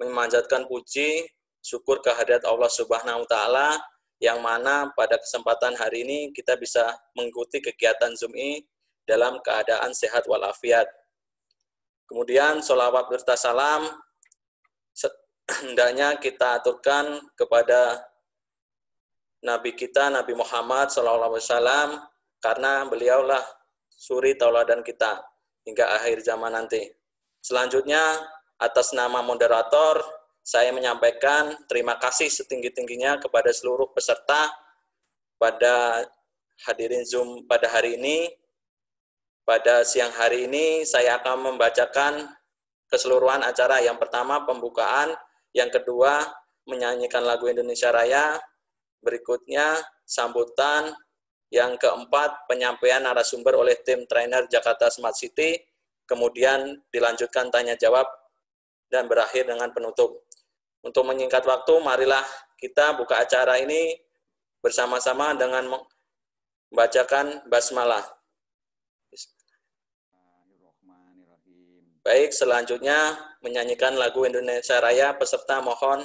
memanjatkan puji syukur kehadirat Allah Subhanahu wa taala yang mana pada kesempatan hari ini kita bisa mengikuti kegiatan Zoom ini dalam keadaan sehat walafiat. Kemudian sholawat berta salam hendaknya kita aturkan kepada Nabi kita Nabi Muhammad SAW karena beliaulah suri tauladan kita hingga akhir zaman nanti. Selanjutnya atas nama moderator saya menyampaikan terima kasih setinggi-tingginya kepada seluruh peserta pada hadirin Zoom pada hari ini. Pada siang hari ini saya akan membacakan keseluruhan acara. Yang pertama pembukaan, yang kedua menyanyikan lagu Indonesia Raya, berikutnya sambutan, yang keempat penyampaian narasumber oleh tim trainer Jakarta Smart City, kemudian dilanjutkan tanya jawab dan berakhir dengan penutup. Untuk menyingkat waktu, marilah kita buka acara ini bersama-sama dengan membacakan basmalah. Baik, selanjutnya menyanyikan lagu Indonesia Raya, peserta mohon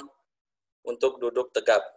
untuk duduk tegap.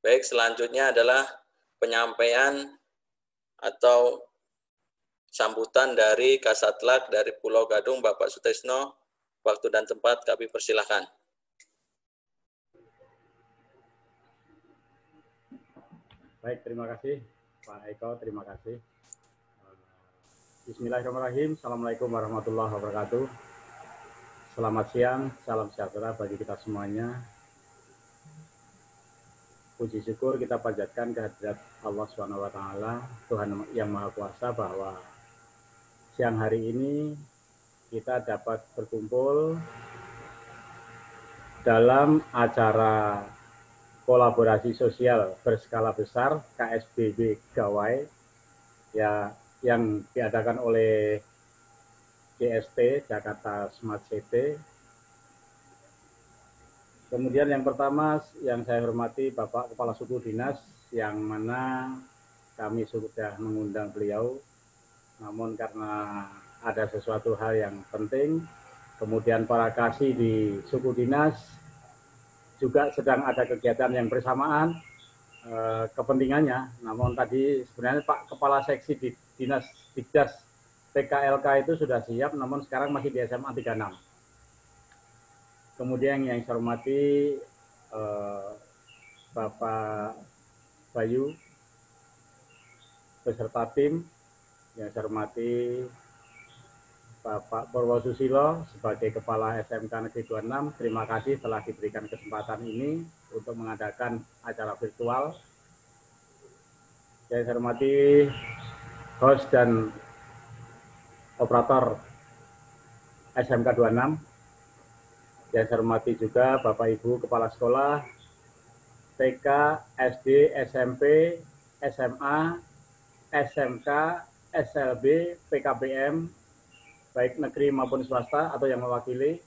Baik, selanjutnya adalah penyampaian atau sambutan dari Kasatlak dari Pulau Gadung, Bapak Sutesno. Waktu dan tempat kami persilahkan. Baik, terima kasih Pak Eko, terima kasih. Bismillahirrahmanirrahim. Assalamualaikum warahmatullahi wabarakatuh. Selamat siang, salam sejahtera bagi kita semuanya puji syukur kita panjatkan kehadirat Allah Subhanahu wa taala, Tuhan yang Maha Kuasa bahwa siang hari ini kita dapat berkumpul dalam acara kolaborasi sosial berskala besar KSBB Gawai ya yang diadakan oleh JST Jakarta Smart City Kemudian yang pertama yang saya hormati Bapak Kepala Suku Dinas yang mana kami sudah mengundang beliau, namun karena ada sesuatu hal yang penting, kemudian para kasih di suku dinas juga sedang ada kegiatan yang bersamaan eh, kepentingannya. Namun tadi sebenarnya Pak Kepala Seksi di Dinas Dikdas PKLK itu sudah siap, namun sekarang masih di SMA 36 Kemudian yang saya hormati eh, Bayu, beserta tim yang saya hormati Bapak Purwosusilo sebagai Kepala SMK Negeri 26. Terima kasih telah diberikan kesempatan ini untuk mengadakan acara virtual. Yang saya hormati host dan operator SMK 26. Yang saya hormati juga Bapak Ibu Kepala Sekolah TK, SD, SMP, SMA, SMK, SLB, PKBM, baik negeri maupun swasta atau yang mewakili.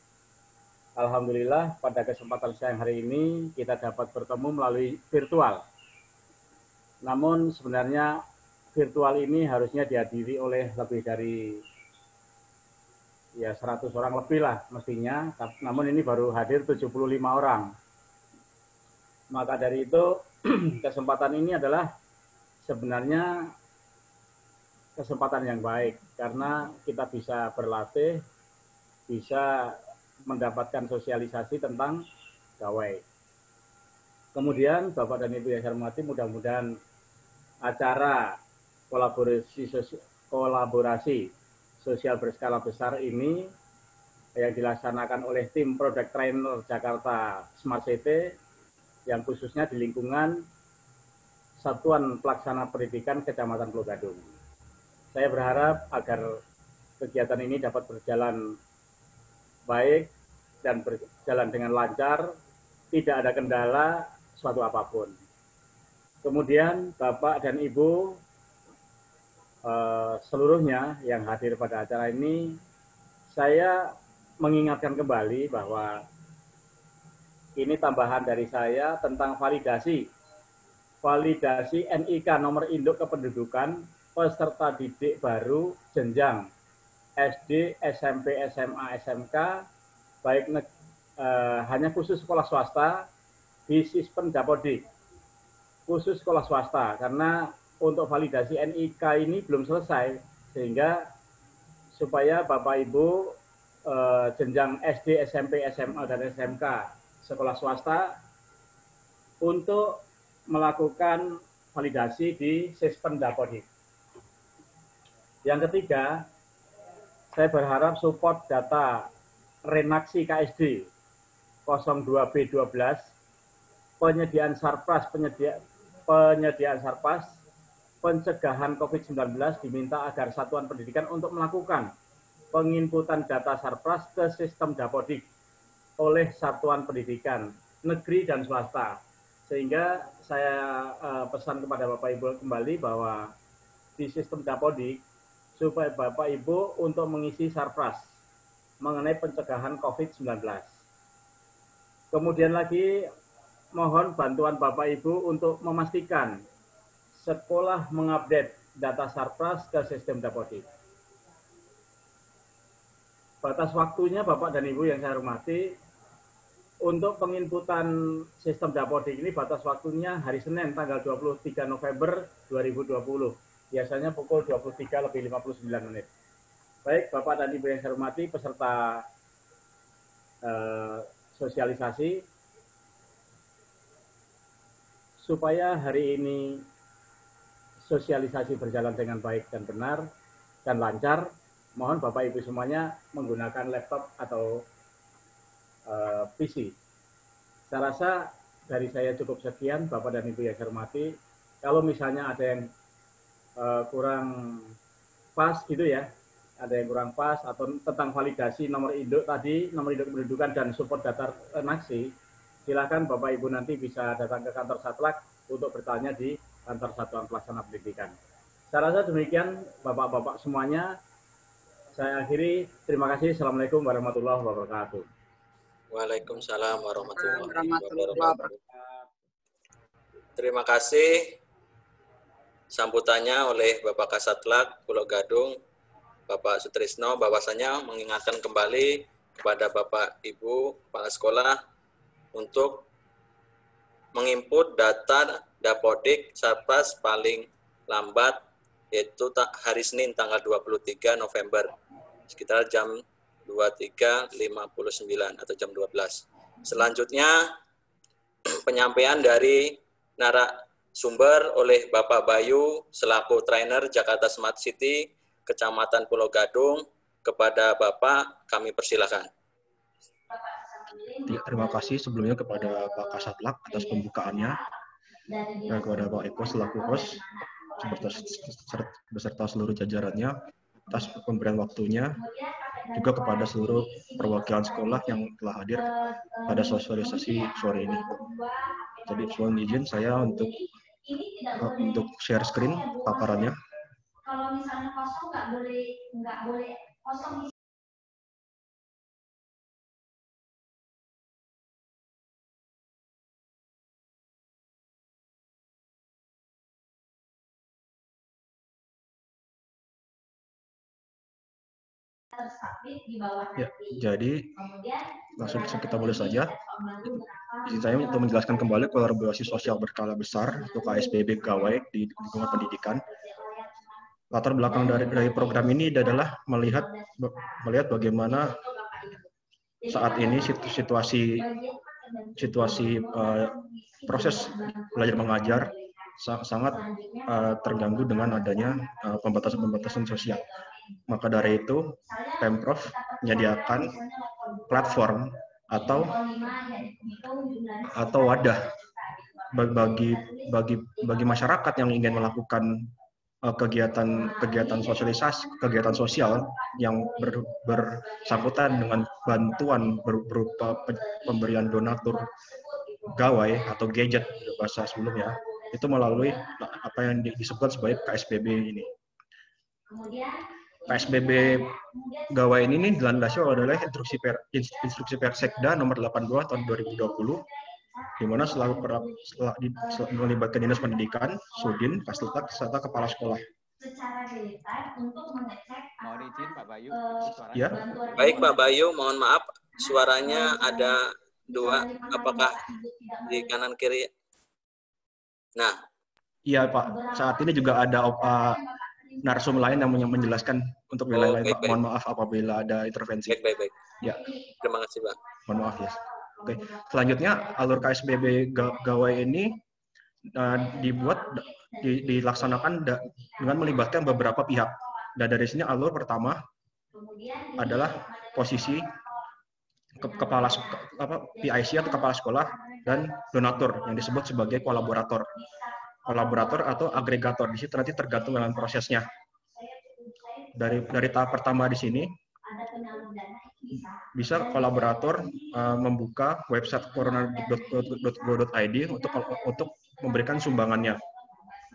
Alhamdulillah pada kesempatan siang hari ini kita dapat bertemu melalui virtual. Namun sebenarnya virtual ini harusnya dihadiri oleh lebih dari ya 100 orang lebih lah mestinya, namun ini baru hadir 75 orang. Maka dari itu kesempatan ini adalah sebenarnya kesempatan yang baik karena kita bisa berlatih, bisa mendapatkan sosialisasi tentang gawai. Kemudian Bapak dan Ibu yang saya hormati, mudah-mudahan acara kolaborasi kolaborasi sosial berskala besar ini yang dilaksanakan oleh tim Product Trainer Jakarta Smart City yang khususnya di lingkungan Satuan Pelaksana Pendidikan Kecamatan Pulau Gadung. Saya berharap agar kegiatan ini dapat berjalan baik dan berjalan dengan lancar, tidak ada kendala suatu apa pun. Kemudian Bapak dan Ibu eh, seluruhnya yang hadir pada acara ini, saya mengingatkan kembali bahwa ini tambahan dari saya tentang validasi validasi NIK nomor induk kependudukan peserta didik baru jenjang SD, SMP, SMA, SMK, baik eh, hanya khusus sekolah swasta di sistem Dapodik. Khusus sekolah swasta, karena untuk validasi NIK ini belum selesai, sehingga supaya Bapak Ibu eh, jenjang SD, SMP, SMA, dan SMK sekolah swasta untuk melakukan validasi di sistem Dapodik. Yang ketiga, saya berharap support data renaksi KSD 02B12 penyediaan sarpas penyedia, penyediaan sarpas pencegahan COVID-19 diminta agar satuan pendidikan untuk melakukan penginputan data sarpras ke sistem Dapodik oleh satuan pendidikan negeri dan swasta. Sehingga saya uh, pesan kepada Bapak Ibu kembali bahwa di sistem Dapodik supaya Bapak Ibu untuk mengisi sarpras mengenai pencegahan COVID-19. Kemudian lagi mohon bantuan Bapak Ibu untuk memastikan sekolah mengupdate data sarpras ke sistem Dapodik. Batas waktunya Bapak dan Ibu yang saya hormati, untuk penginputan sistem Dapodik ini batas waktunya hari Senin tanggal 23 November 2020 biasanya pukul 23 lebih 59 menit. Baik, Bapak dan Ibu yang saya hormati, peserta eh, sosialisasi, supaya hari ini sosialisasi berjalan dengan baik dan benar dan lancar, mohon Bapak Ibu semuanya menggunakan laptop atau eh, PC. Saya rasa dari saya cukup sekian, Bapak dan Ibu yang hormati. Kalau misalnya ada yang uh, kurang pas gitu ya ada yang kurang pas atau tentang validasi nomor induk tadi nomor induk kependudukan dan support data naksi silakan Bapak Ibu nanti bisa datang ke kantor Satlak untuk bertanya di kantor Satuan Pelaksana Pendidikan. Saya rasa demikian Bapak-Bapak semuanya. Saya akhiri. Terima kasih. Assalamualaikum warahmatullahi wabarakatuh. Waalaikumsalam warahmatullahi wabarakatuh. Terima kasih sambutannya oleh Bapak Kasatlak Pulau Gadung, Bapak Sutrisno, bahwasanya mengingatkan kembali kepada Bapak Ibu Kepala Sekolah untuk menginput data Dapodik Sarpas paling lambat yaitu hari Senin tanggal 23 November sekitar jam 23.59 atau jam 12. Selanjutnya penyampaian dari Nara sumber oleh Bapak Bayu selaku trainer Jakarta Smart City Kecamatan Pulau Gadung. Kepada Bapak kami persilakan. Terima kasih sebelumnya kepada Pak Kasatlak atas pembukaannya dan kepada Pak Eko selaku host beserta seluruh jajarannya atas pemberian waktunya juga kepada seluruh perwakilan sekolah yang telah hadir pada sosialisasi sore ini. Jadi mohon izin saya untuk untuk share screen paparannya. Kalau misalnya kosong nggak boleh nggak boleh kosong Ya, jadi langsung kita mulai saja. Izin saya untuk menjelaskan kembali kolaborasi sosial berkala besar untuk KSBB Gawai di lingkungan pendidikan. Latar belakang dari, dari program ini adalah melihat melihat bagaimana saat ini situasi situasi uh, proses belajar mengajar sangat uh, terganggu dengan adanya uh, pembatasan-pembatasan sosial. Maka dari itu, Pemprov menyediakan platform atau atau wadah bagi bagi bagi masyarakat yang ingin melakukan uh, kegiatan kegiatan sosialisasi kegiatan sosial yang ber, bersangkutan dengan bantuan berupa pemberian donatur gawai atau gadget bahasa sebelumnya itu melalui apa yang disebut sebagai KSBB ini. PSBB gawai ini nih dilandasi oleh instruksi per, instruksi Persekda nomor 82 tahun 2020 di mana selalu setelah melibatkan dinas pendidikan, sudin, fasilita, serta kepala sekolah. Mohon izin Pak Bayu. Ya. Baik Pak Bayu, mohon maaf suaranya ada dua. Apakah di kanan kiri? Nah. Iya Pak. Saat ini juga ada uh, narsum lain yang menjelaskan untuk wilayah oh, lain. Baik, Mohon maaf apabila ada intervensi. Baik, baik, baik. Ya. Terima kasih, Pak. Mohon maaf, ya. Oke. Selanjutnya, alur KSBB gawai ini uh, dibuat di, dilaksanakan da, dengan melibatkan beberapa pihak. Dan dari sini alur pertama adalah posisi ke, kepala apa PIC atau kepala sekolah dan donatur yang disebut sebagai kolaborator kolaborator atau agregator. Di situ nanti tergantung dengan prosesnya. Dari dari tahap pertama di sini bisa kolaborator uh, membuka website corona.go.id untuk untuk memberikan sumbangannya.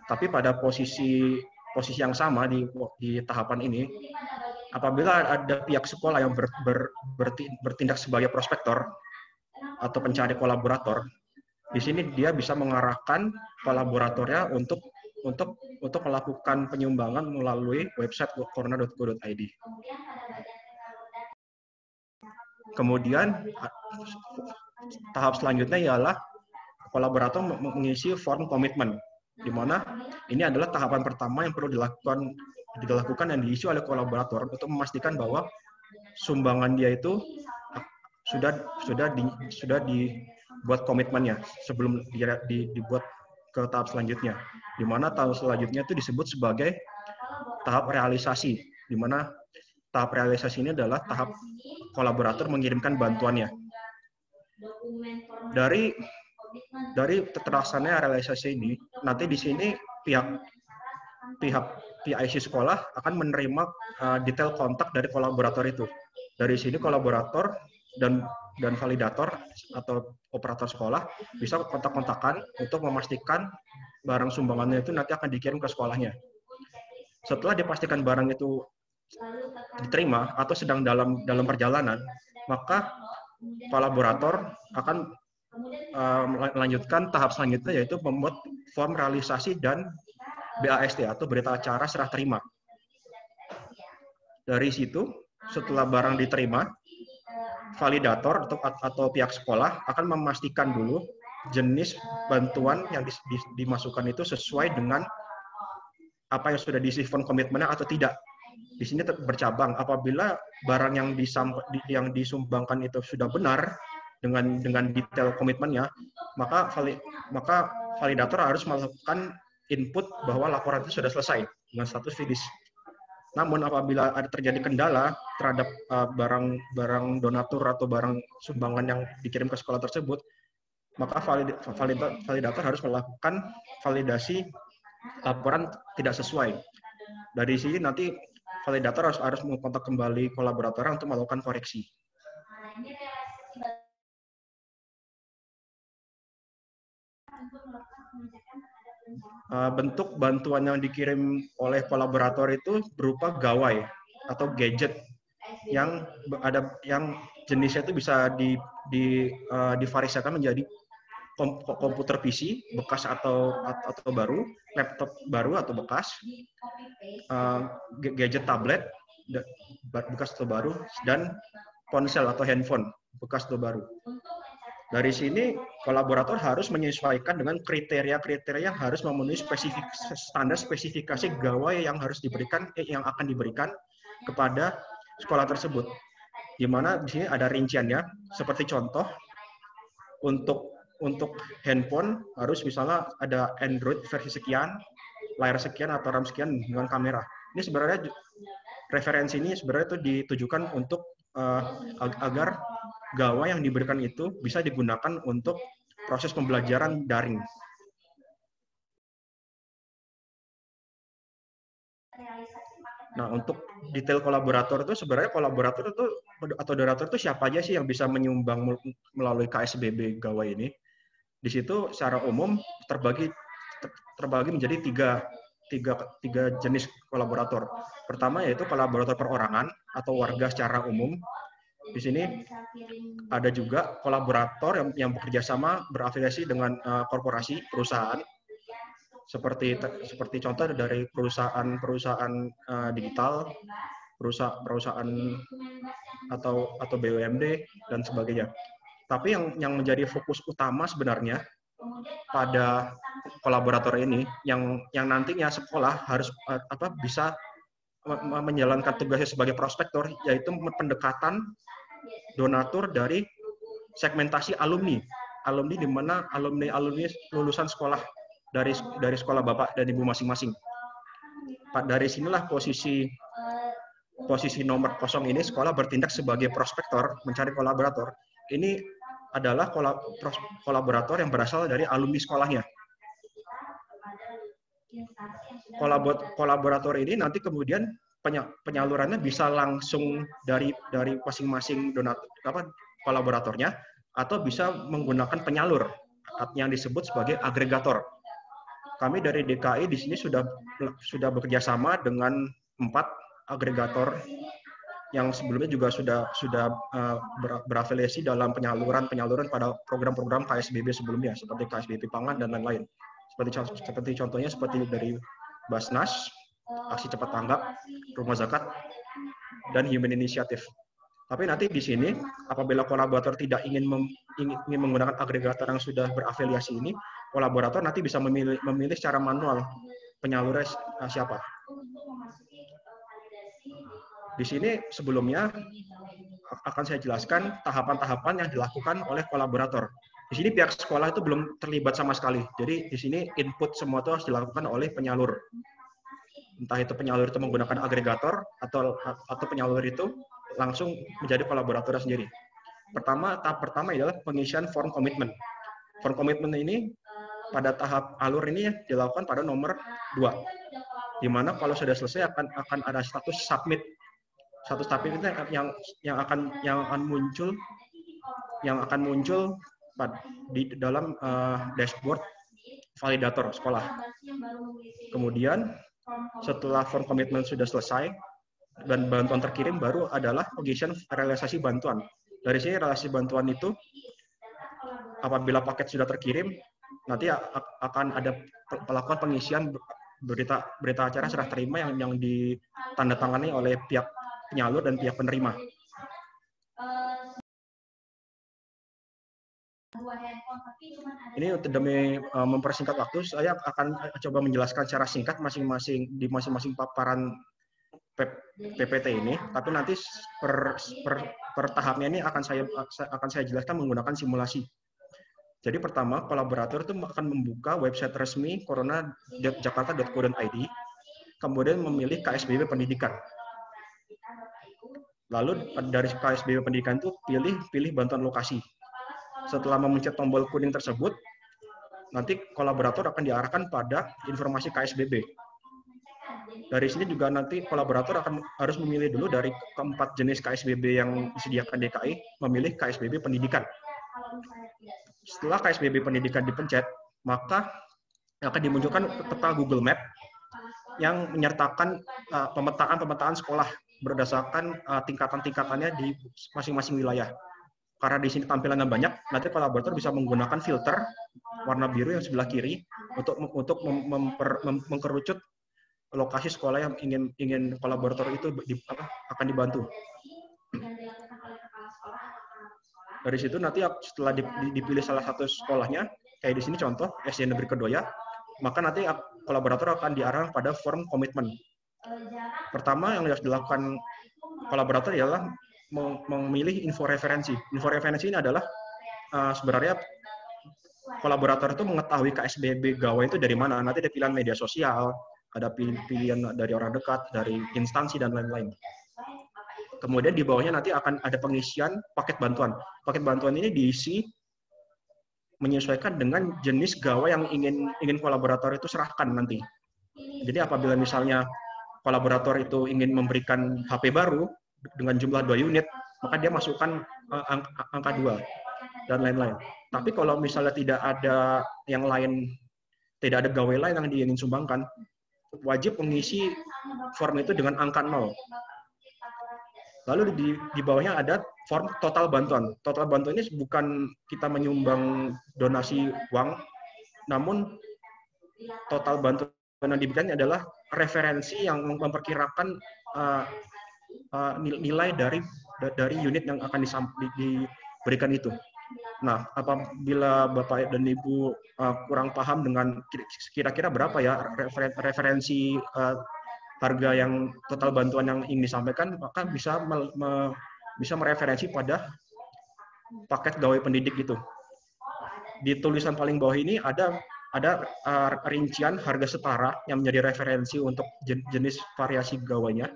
Tapi pada posisi posisi yang sama di di tahapan ini, apabila ada pihak sekolah yang ber, ber, bertindak sebagai prospektor atau pencari kolaborator, di sini dia bisa mengarahkan kolaboratornya untuk untuk untuk melakukan penyumbangan melalui website corona.go.id. Kemudian tahap selanjutnya ialah kolaborator mengisi form komitmen, di mana ini adalah tahapan pertama yang perlu dilakukan dilakukan dan diisi oleh kolaborator untuk memastikan bahwa sumbangan dia itu sudah sudah di, sudah di buat komitmennya sebelum di, di, dibuat ke tahap selanjutnya. Di mana tahap selanjutnya itu disebut sebagai tahap realisasi, di mana tahap realisasi ini adalah tahap kolaborator mengirimkan bantuannya. Dari dari terlaksananya realisasi ini, nanti di sini pihak pihak PIC sekolah akan menerima uh, detail kontak dari kolaborator itu. Dari sini kolaborator dan dan validator atau operator sekolah bisa kontak-kontakan untuk memastikan barang sumbangannya itu nanti akan dikirim ke sekolahnya. Setelah dipastikan barang itu diterima atau sedang dalam dalam perjalanan, maka kolaborator akan uh, melanjutkan tahap selanjutnya yaitu membuat form realisasi dan BAST atau berita acara serah terima. Dari situ, setelah barang diterima, validator atau, atau pihak sekolah akan memastikan dulu jenis bantuan yang dimasukkan itu sesuai dengan apa yang sudah diisi form komitmennya atau tidak. Di sini bercabang apabila barang yang disam, yang disumbangkan itu sudah benar dengan dengan detail komitmennya, maka vali, maka validator harus melakukan input bahwa laporan itu sudah selesai dengan status finish. Namun apabila ada terjadi kendala terhadap barang-barang uh, donatur atau barang sumbangan yang dikirim ke sekolah tersebut, maka valid, validator harus melakukan validasi laporan tidak sesuai. Dari sini nanti validator harus harus mengkontak kembali kolaborator untuk melakukan koreksi. Bentuk bantuan yang dikirim oleh kolaborator itu berupa gawai atau gadget yang ada yang jenisnya itu bisa di, di uh, divariasikan menjadi komputer PC bekas atau atau baru, laptop baru atau bekas, uh, gadget tablet bekas atau baru, dan ponsel atau handphone bekas atau baru. Dari sini kolaborator harus menyesuaikan dengan kriteria-kriteria yang harus memenuhi spesifik, standar spesifikasi gawai yang harus diberikan eh, yang akan diberikan kepada sekolah tersebut. Di mana di sini ada rinciannya, seperti contoh untuk untuk handphone harus misalnya ada Android versi sekian, layar sekian atau RAM sekian dengan kamera. Ini sebenarnya referensi ini sebenarnya itu ditujukan untuk uh, agar gawai yang diberikan itu bisa digunakan untuk proses pembelajaran daring. Nah, untuk detail kolaborator itu sebenarnya kolaborator itu atau donatur itu siapa aja sih yang bisa menyumbang melalui KSBB gawai ini? Di situ secara umum terbagi terbagi menjadi tiga, tiga, tiga jenis kolaborator. Pertama yaitu kolaborator perorangan atau warga secara umum. Di sini ada juga kolaborator yang, yang bekerja sama berafiliasi dengan uh, korporasi perusahaan seperti seperti contoh dari perusahaan-perusahaan uh, digital, perusahaan perusahaan atau atau BUMD dan sebagainya. Tapi yang yang menjadi fokus utama sebenarnya pada kolaborator ini yang yang nantinya sekolah harus eh, apa bisa menjalankan tugasnya sebagai prospektor yaitu pendekatan donatur dari segmentasi alumni. Alumni di mana alumni alumni lulusan sekolah dari dari sekolah bapak dan ibu masing-masing. Dari sinilah posisi posisi nomor kosong ini sekolah bertindak sebagai prospektor mencari kolaborator. Ini adalah kolaborator yang berasal dari alumni sekolahnya. Kolaborator ini nanti kemudian penyalurannya bisa langsung dari dari masing-masing donatur apa kolaboratornya atau bisa menggunakan penyalur yang disebut sebagai agregator. Kami dari DKI di sini sudah sudah bekerja sama dengan empat agregator yang sebelumnya juga sudah sudah uh, berafiliasi dalam penyaluran penyaluran pada program-program KSBB sebelumnya seperti KSBB pangan dan lain-lain. Seperti seperti contohnya seperti dari Basnas, aksi cepat tanggap, rumah zakat, dan human initiative. Tapi nanti di sini, apabila kolaborator tidak ingin, mem, ingin menggunakan agregator yang sudah berafiliasi ini, kolaborator nanti bisa memilih, memilih secara manual penyalurnya siapa. Di sini sebelumnya akan saya jelaskan tahapan-tahapan yang dilakukan oleh kolaborator. Di sini pihak sekolah itu belum terlibat sama sekali. Jadi di sini input semua itu harus dilakukan oleh penyalur. Entah itu penyalur itu menggunakan agregator atau atau penyalur itu langsung menjadi kolaborator sendiri. Pertama, tahap pertama adalah pengisian form komitmen. Form komitmen ini pada tahap alur ini dilakukan pada nomor 2. Di mana kalau sudah selesai akan akan ada status submit satu stabil itu yang yang akan yang akan muncul yang akan muncul di dalam uh, dashboard validator sekolah. Kemudian setelah form komitmen sudah selesai dan bantuan terkirim baru adalah pengisian realisasi bantuan. Dari sini realisasi bantuan itu apabila paket sudah terkirim nanti akan ada pelakuan pengisian berita berita acara serah terima yang yang ditandatangani oleh pihak penyalur dan pihak penerima. Ini untuk demi uh, mempersingkat waktu, saya akan coba menjelaskan secara singkat masing-masing di masing-masing paparan PPT ini. Tapi nanti per, per, per tahapnya ini akan saya akan saya jelaskan menggunakan simulasi. Jadi pertama, kolaborator itu akan membuka website resmi corona.jakarta.co.id, kemudian memilih KSBB pendidikan. Lalu dari KSBB pendidikan itu pilih pilih bantuan lokasi. Setelah memencet tombol kuning tersebut, nanti kolaborator akan diarahkan pada informasi KSBB. Dari sini juga nanti kolaborator akan harus memilih dulu dari keempat jenis KSBB yang disediakan DKI, memilih KSBB pendidikan. Setelah KSBB pendidikan dipencet, maka akan dimunculkan peta Google Map yang menyertakan uh, pemetaan-pemetaan sekolah berdasarkan uh, tingkatan-tingkatannya di masing-masing wilayah. Karena di sini tampilannya banyak, nanti kolaborator bisa menggunakan filter warna biru yang sebelah kiri untuk untuk memper, mem, mengkerucut lokasi sekolah yang ingin ingin kolaborator itu di, apa, akan dibantu. Dari situ nanti setelah dipilih salah satu sekolahnya, kayak di sini contoh SD Negeri Kedoya, maka nanti kolaborator akan diarahkan pada form komitmen. Pertama yang harus dilakukan kolaborator ialah memilih info referensi. Info referensi ini adalah uh, sebenarnya kolaborator itu mengetahui KSBB gawai itu dari mana. Nanti ada pilihan media sosial, ada pilihan dari orang dekat, dari instansi dan lain-lain. Kemudian di bawahnya nanti akan ada pengisian paket bantuan. Paket bantuan ini diisi menyesuaikan dengan jenis gawai yang ingin ingin kolaborator itu serahkan nanti. Jadi apabila misalnya kolaborator itu ingin memberikan HP baru dengan jumlah dua unit, maka dia masukkan angka, angka dua dan lain-lain. Tapi kalau misalnya tidak ada yang lain, tidak ada gawai lain yang dia ingin sumbangkan, wajib mengisi form itu dengan angka nol. Lalu di, di bawahnya ada form total bantuan. Total bantuan ini bukan kita menyumbang donasi uang, namun total bantuan yang diberikan adalah referensi yang memperkirakan uh, uh, nilai dari dari unit yang akan diberikan itu. Nah, apabila Bapak dan Ibu uh, kurang paham dengan kira-kira berapa ya referensi uh, harga yang total bantuan yang ingin disampaikan, maka bisa me, me, bisa mereferensi pada paket gawai pendidik itu. Di tulisan paling bawah ini ada ada uh, rincian harga setara yang menjadi referensi untuk jenis variasi gawainya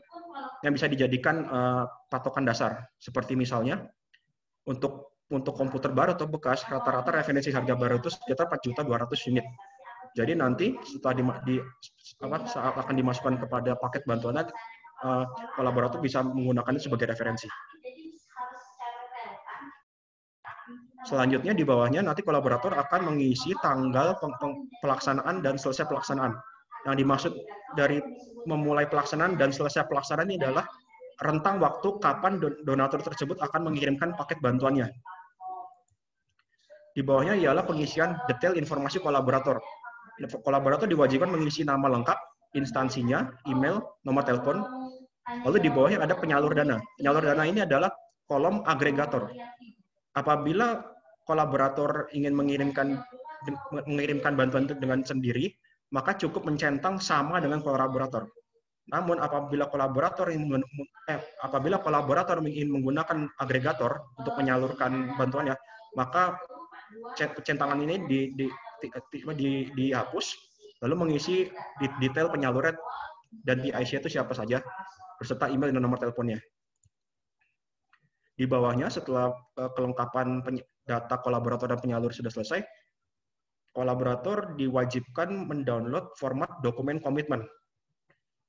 yang bisa dijadikan uh, patokan dasar. Seperti misalnya untuk untuk komputer baru atau bekas rata-rata referensi harga baru itu sekitar 4.200 unit. Jadi nanti setelah di, di apa, saat akan dimasukkan kepada paket bantuan, uh, kolaborator bisa menggunakannya sebagai referensi. Selanjutnya di bawahnya nanti kolaborator akan mengisi tanggal pelaksanaan dan selesai pelaksanaan. Yang dimaksud dari memulai pelaksanaan dan selesai pelaksanaan ini adalah rentang waktu kapan donatur tersebut akan mengirimkan paket bantuannya. Di bawahnya ialah pengisian detail informasi kolaborator kolaborator diwajibkan mengisi nama lengkap, instansinya, email, nomor telepon. Lalu di bawahnya ada penyalur dana. Penyalur dana ini adalah kolom agregator. Apabila kolaborator ingin mengirimkan mengirimkan bantuan itu dengan sendiri, maka cukup mencentang sama dengan kolaborator. Namun apabila kolaborator ingin eh, apabila kolaborator ingin menggunakan agregator untuk menyalurkan bantuannya, maka centangan ini di, di, di, dihapus, lalu mengisi detail penyaluran dan di IC itu siapa saja, beserta email dan nomor teleponnya. Di bawahnya, setelah eh, kelengkapan data kolaborator dan penyalur sudah selesai, kolaborator diwajibkan mendownload format dokumen komitmen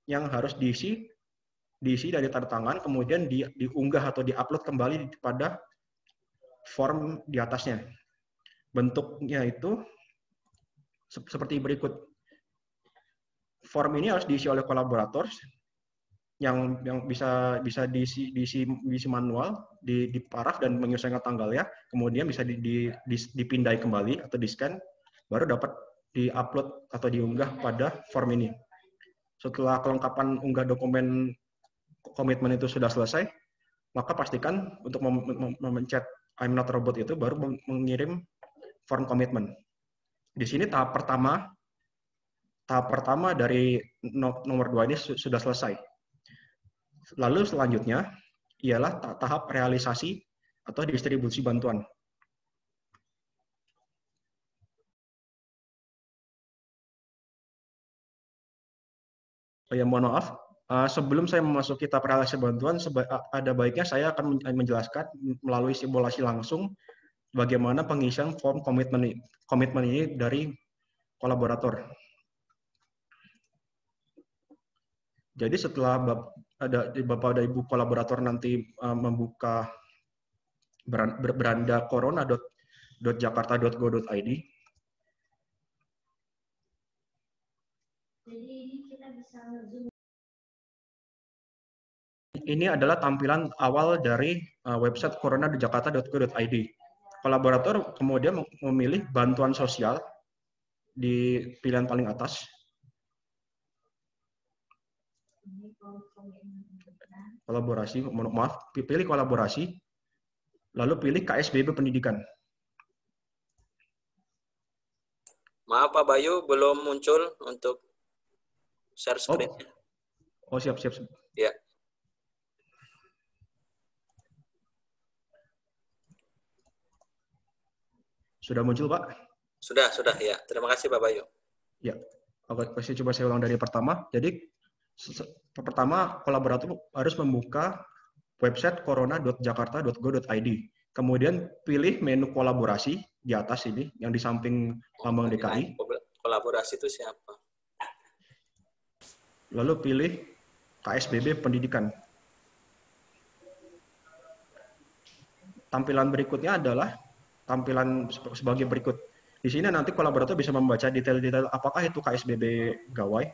yang harus diisi diisi dari tanda tangan, kemudian di, diunggah atau diupload kembali pada form di atasnya. Bentuknya itu seperti berikut. Form ini harus diisi oleh kolaborator yang yang bisa bisa diisi diisi, diisi manual, di, diparaf dan menyesuaikan tanggalnya, kemudian bisa di, di, di, dipindai kembali atau di scan, baru dapat diupload atau diunggah pada form ini. Setelah kelengkapan unggah dokumen komitmen itu sudah selesai, maka pastikan untuk memencet I'm not robot itu baru mengirim form komitmen. Di sini tahap pertama, tahap pertama dari nomor dua ini sudah selesai. Lalu selanjutnya ialah tahap realisasi atau distribusi bantuan. Oh ya, mohon maaf. Eh, sebelum saya memasuki tahap realisasi bantuan, eh, ada baiknya saya akan eh, menjelaskan melalui simulasi langsung bagaimana pengisian form komitmen komitmen ini dari kolaborator. Jadi setelah ada Bapak dan Ibu kolaborator nanti uh, membuka beranda corona.jakarta.go.id. Ini adalah tampilan awal dari uh, website corona.jakarta.go.id. Kolaborator kemudian memilih bantuan sosial di pilihan paling atas kolaborasi, maaf, pilih kolaborasi, lalu pilih KSBB pendidikan. Maaf Pak Bayu, belum muncul untuk share screen. Oh, oh siap, siap. Ya. Sudah muncul, Pak? Sudah, sudah ya. Terima kasih Pak Bayu. Ya. Oke, pasti coba saya ulang dari pertama. Jadi pertama kolaborator harus membuka website corona.jakarta.go.id. Kemudian pilih menu kolaborasi di atas ini yang di samping lambang DKI. Kolaborasi itu siapa? Lalu pilih KSBB pendidikan. Tampilan berikutnya adalah tampilan sebagai berikut. Di sini nanti kolaborator bisa membaca detail-detail apakah itu KSBB gawai,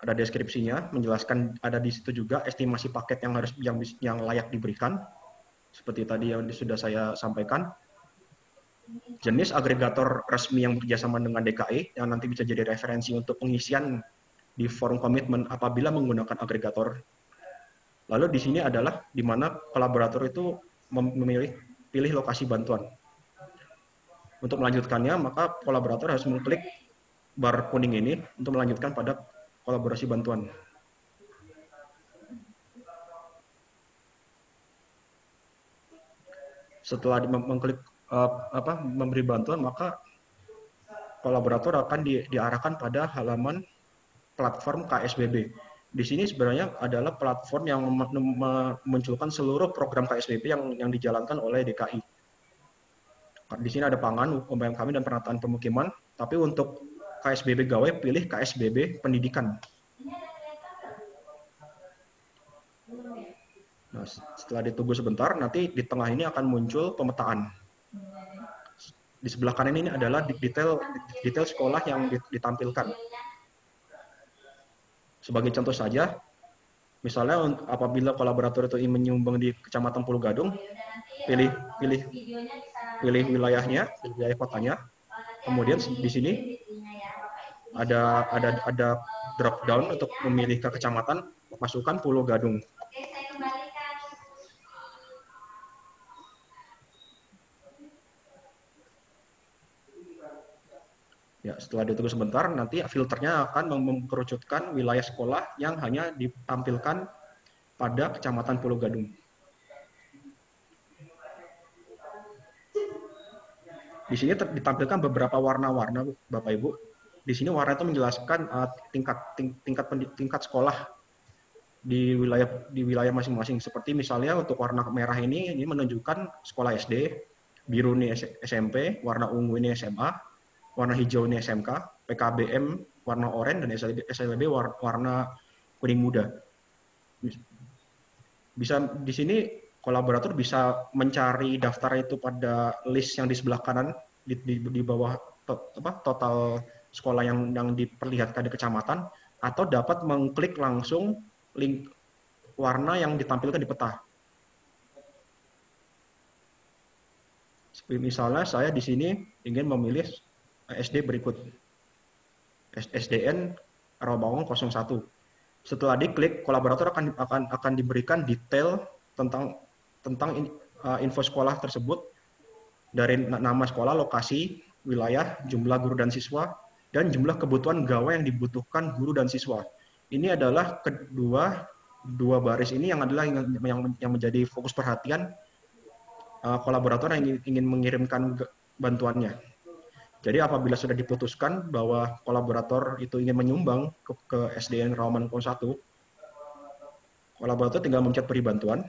ada deskripsinya, menjelaskan ada di situ juga estimasi paket yang harus yang yang layak diberikan. Seperti tadi yang sudah saya sampaikan. Jenis agregator resmi yang bekerjasama dengan DKI yang nanti bisa jadi referensi untuk pengisian di forum komitmen apabila menggunakan agregator. Lalu di sini adalah di mana kolaborator itu memilih pilih lokasi bantuan. Untuk melanjutkannya, maka kolaborator harus mengklik bar kuning ini untuk melanjutkan pada kolaborasi bantuan. Setelah mengklik uh, apa memberi bantuan, maka kolaborator akan di, diarahkan pada halaman platform KSBB. Di sini sebenarnya adalah platform yang memunculkan seluruh program KSBB yang yang dijalankan oleh DKI. Di sini ada pangan, UMKM kami dan penataan pemukiman, tapi untuk KSBB Gawai pilih KSBB Pendidikan. Nah, setelah ditunggu sebentar, nanti di tengah ini akan muncul pemetaan. Di sebelah kanan ini adalah detail detail sekolah yang ditampilkan. Sebagai contoh saja, misalnya apabila kolaborator itu menyumbang di Kecamatan Pulau Gadung, pilih pilih pilih wilayahnya, wilayah kotanya. Kemudian di sini ada ada ada drop down untuk memilih ke kecamatan masukkan Pulau Gadung. Ya, setelah ditunggu sebentar, nanti filternya akan mengerucutkan wilayah sekolah yang hanya ditampilkan pada Kecamatan Pulau Gadung. Di sini ditampilkan beberapa warna-warna, Bapak Ibu di sini warna itu menjelaskan uh, tingkat ting, tingkat tingkat sekolah di wilayah di wilayah masing-masing. Seperti misalnya untuk warna merah ini ini menunjukkan sekolah SD, biru ini SMP, warna ungu ini SMA, warna hijau ini SMK, PKBM warna oranye dan SLB, SLB warna kuning muda. Bisa di sini kolaborator bisa mencari daftar itu pada list yang di sebelah kanan di, di, di bawah to, apa, total sekolah yang yang diperlihatkan di kecamatan atau dapat mengklik langsung link warna yang ditampilkan di peta. Seperti misalnya saya di sini ingin memilih SD berikut. SDN Rawabangun 01. Setelah diklik, kolaborator akan akan akan diberikan detail tentang tentang uh, info sekolah tersebut dari nama sekolah, lokasi, wilayah, jumlah guru dan siswa, dan jumlah kebutuhan gawai yang dibutuhkan guru dan siswa. Ini adalah kedua dua baris ini yang adalah yang, yang, menjadi fokus perhatian uh, kolaborator yang ingin, mengirimkan bantuannya. Jadi apabila sudah diputuskan bahwa kolaborator itu ingin menyumbang ke, ke SDN Rawaman 1, kolaborator tinggal mencet beri bantuan.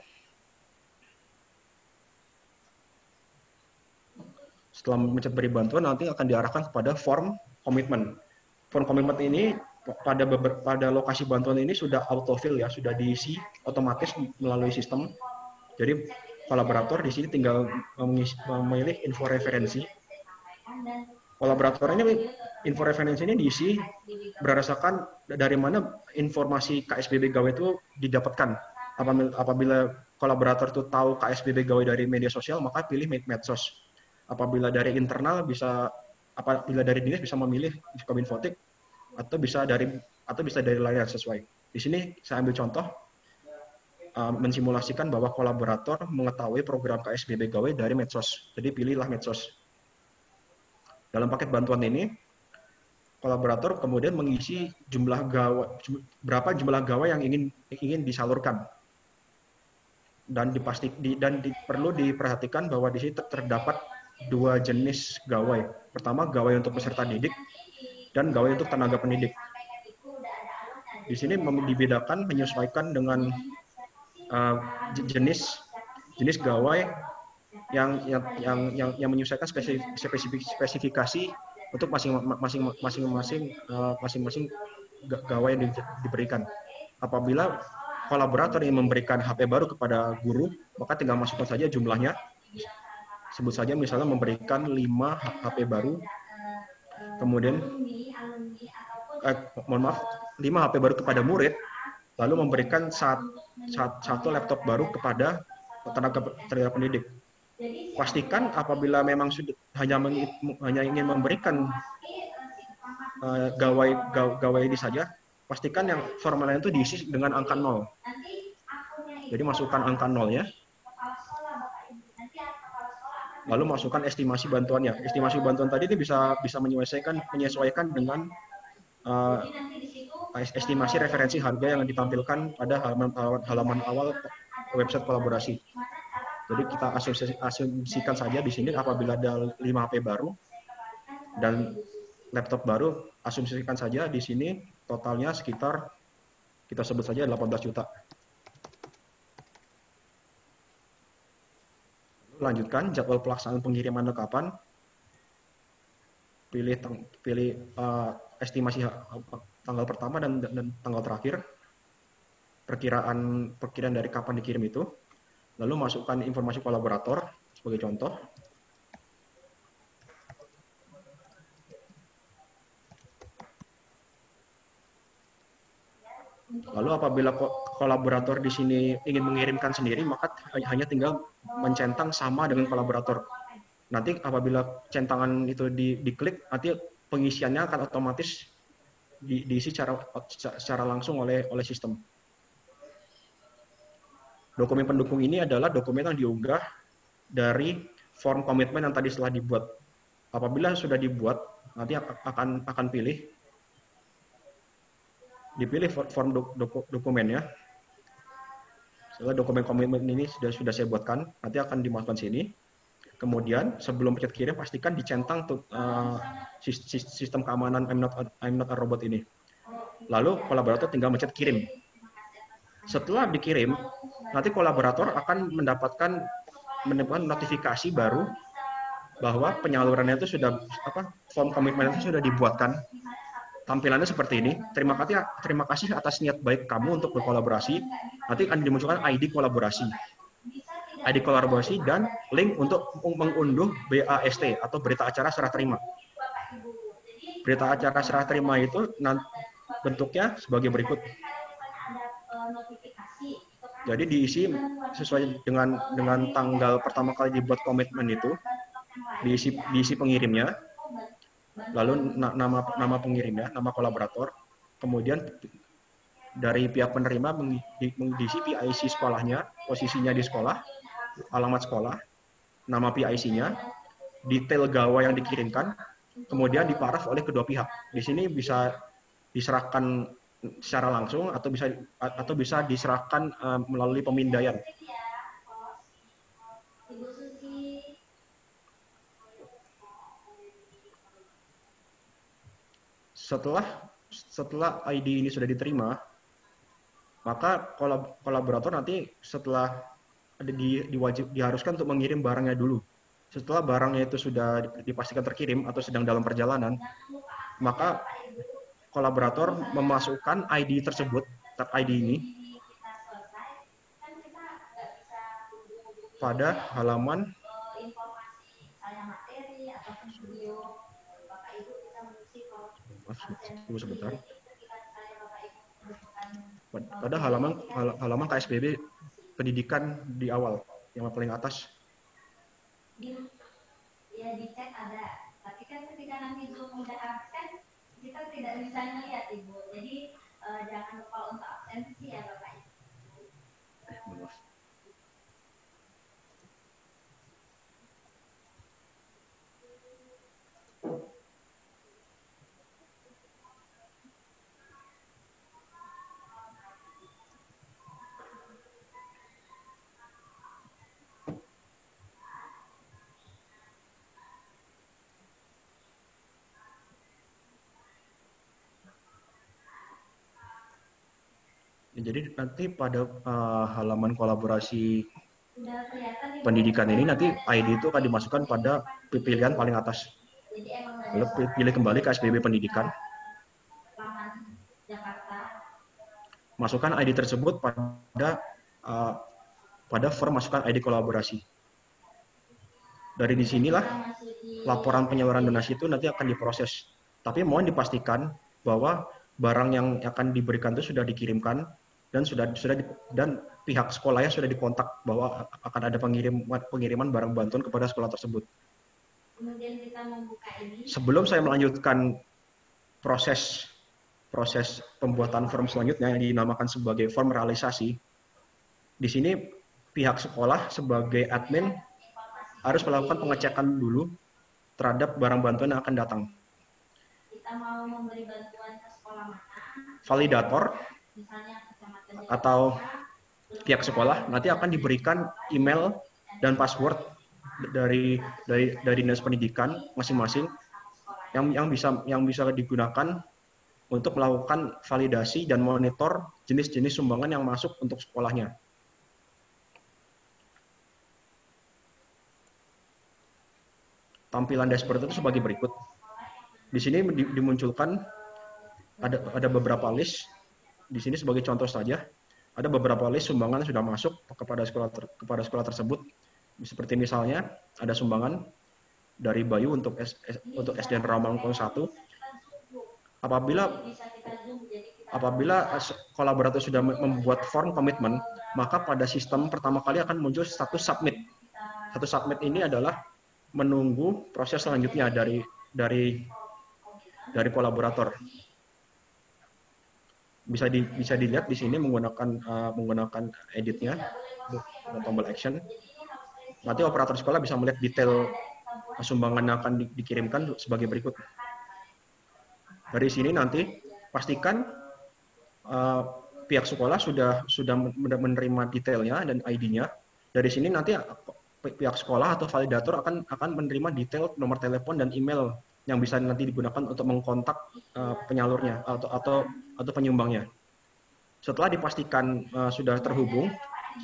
Setelah mencet beri bantuan, nanti akan diarahkan kepada form komitmen. Form komitmen ini pada pada lokasi bantuan ini sudah autofill ya, sudah diisi otomatis melalui sistem. Jadi kolaborator di sini tinggal memilih info referensi kolaborator ini info referensi ini diisi berdasarkan dari mana informasi KSBB Gawe itu didapatkan. Apabila kolaborator itu tahu KSBB Gawe dari media sosial, maka pilih medsos. Apabila dari internal bisa apabila dari dinas bisa memilih Kominfotik atau bisa dari atau bisa dari layar sesuai. Di sini saya ambil contoh uh, mensimulasikan bahwa kolaborator mengetahui program KSBB Gawe dari medsos. Jadi pilihlah medsos. Dalam paket bantuan ini, kolaborator kemudian mengisi jumlah gawa, berapa jumlah gawa yang ingin ingin disalurkan. Dan dipastik di, dan di, perlu diperhatikan bahwa di sini terdapat dua jenis gawai. Pertama, gawai untuk peserta didik dan gawai untuk tenaga pendidik. Di sini dibedakan menyesuaikan dengan uh, jenis jenis gawai yang yang yang yang, yang menyesuaikan spesifik, spesifikasi untuk masing-masing masing-masing uh, masing-masing gawai yang diberikan. Apabila kolaborator yang memberikan HP baru kepada guru, maka tinggal masukkan saja jumlahnya. Sebut saja misalnya memberikan 5 HP baru, kemudian eh, mohon maaf, 5 HP baru kepada murid, lalu memberikan satu, laptop baru kepada tenaga, tenaga pendidik pastikan apabila memang sudah hanya hanya ingin memberikan uh, gawai gawai ini saja, pastikan yang formulir itu diisi dengan angka nol. Jadi masukkan angka nolnya. Lalu masukkan estimasi bantuannya. Estimasi bantuan tadi ini bisa bisa menyesuaikan menyesuaikan dengan uh, estimasi referensi harga yang ditampilkan pada halaman, halaman awal website kolaborasi. Jadi kita asumsikan saja di sini apabila ada 5 HP baru dan laptop baru, asumsikan saja di sini totalnya sekitar kita sebut saja 18 juta. Lanjutkan jadwal pelaksanaan pengiriman kapan. Pilih pilih uh, estimasi tanggal pertama dan, dan tanggal terakhir. Perkiraan perkiraan dari kapan dikirim itu Lalu masukkan informasi kolaborator sebagai contoh. Lalu apabila kolaborator di sini ingin mengirimkan sendiri, maka hanya tinggal mencentang sama dengan kolaborator. Nanti apabila centangan itu di, diklik, nanti pengisiannya akan otomatis di, diisi secara, secara langsung oleh oleh sistem. Dokumen pendukung ini adalah dokumen yang diunggah dari form komitmen yang tadi setelah dibuat. Apabila sudah dibuat, nanti akan akan pilih dipilih form dok, dok, dokumennya. Setelah dokumen komitmen ini sudah sudah saya buatkan, nanti akan dimasukkan sini. Kemudian sebelum pencet kirim pastikan dicentang tuh, uh, sistem keamanan I'm not I'm not a robot ini. Lalu kolaborator tinggal mencet kirim. Setelah dikirim, nanti kolaborator akan mendapatkan mendapatkan notifikasi baru bahwa penyalurannya itu sudah apa form komitmen itu sudah dibuatkan tampilannya seperti ini. Terima kasih terima kasih atas niat baik kamu untuk berkolaborasi. Nanti akan dimunculkan ID kolaborasi. ID kolaborasi dan link untuk mengunduh BAST atau berita acara serah terima. Berita acara serah terima itu bentuknya sebagai berikut. Jadi diisi sesuai dengan dengan tanggal pertama kali dibuat komitmen itu, diisi diisi pengirimnya, lalu nama nama pengirimnya, nama kolaborator, kemudian dari pihak penerima mengisi PIC sekolahnya, posisinya di sekolah, alamat sekolah, nama PIC-nya, detail gawa yang dikirimkan, kemudian diparaf oleh kedua pihak. Di sini bisa diserahkan secara langsung atau bisa atau bisa diserahkan uh, melalui pemindaian. Setelah setelah ID ini sudah diterima, maka kolab, kolaborator nanti setelah di, diwajib diharuskan untuk mengirim barangnya dulu. Setelah barangnya itu sudah dipastikan terkirim atau sedang dalam perjalanan, maka kolaborator memasukkan ID tersebut, tag ID ini, pada halaman tunggu sebentar. Pada halaman halaman KSBB pendidikan di awal yang paling atas. Ya dicek ada, tapi kan ketika nanti Zoom udah absen, kita tidak bisa melihat Ibu. Jadi uh, jangan lupa untuk absensi ya Bapak Ibu. Jadi nanti pada uh, halaman kolaborasi pendidikan ini nanti ID itu akan dimasukkan pada pilihan paling atas. Lalu pilih kembali ke SPB pendidikan. Masukkan ID tersebut pada uh, pada form masukkan ID kolaborasi. Dari di sinilah laporan penyaluran donasi itu nanti akan diproses. Tapi mohon dipastikan bahwa barang yang akan diberikan itu sudah dikirimkan dan sudah sudah di, dan pihak sekolahnya sudah dikontak bahwa akan ada pengirim pengiriman barang bantuan kepada sekolah tersebut. Kemudian kita membuka ini. Sebelum saya melanjutkan proses proses pembuatan form selanjutnya yang dinamakan sebagai form realisasi, di sini pihak sekolah sebagai admin harus melakukan pengecekan dulu terhadap barang bantuan yang akan datang. Kita mau memberi bantuan ke sekolah mana? Validator, misalnya atau pihak sekolah nanti akan diberikan email dan password dari dari dari dinas pendidikan masing-masing yang yang bisa yang bisa digunakan untuk melakukan validasi dan monitor jenis-jenis sumbangan yang masuk untuk sekolahnya. Tampilan dashboard itu sebagai berikut. Di sini dimunculkan ada ada beberapa list di sini sebagai contoh saja, ada beberapa list sumbangan sudah masuk kepada sekolah ter, kepada sekolah tersebut. Seperti misalnya ada sumbangan dari Bayu untuk S, S, untuk SDN Ramang 1. Apabila apabila kolaborator sudah membuat form komitmen, maka pada sistem pertama kali akan muncul status submit. Status submit ini adalah menunggu proses selanjutnya dari dari dari kolaborator bisa di, bisa dilihat di sini menggunakan uh, menggunakan editnya tombol action. Nanti operator sekolah bisa melihat detail sumbangan yang akan di, dikirimkan sebagai berikut. Dari sini nanti pastikan uh, pihak sekolah sudah sudah menerima detailnya dan ID-nya. Dari sini nanti pihak sekolah atau validator akan akan menerima detail nomor telepon dan email yang bisa nanti digunakan untuk mengkontak uh, penyalurnya atau atau atau penyumbangnya. Setelah dipastikan uh, sudah terhubung,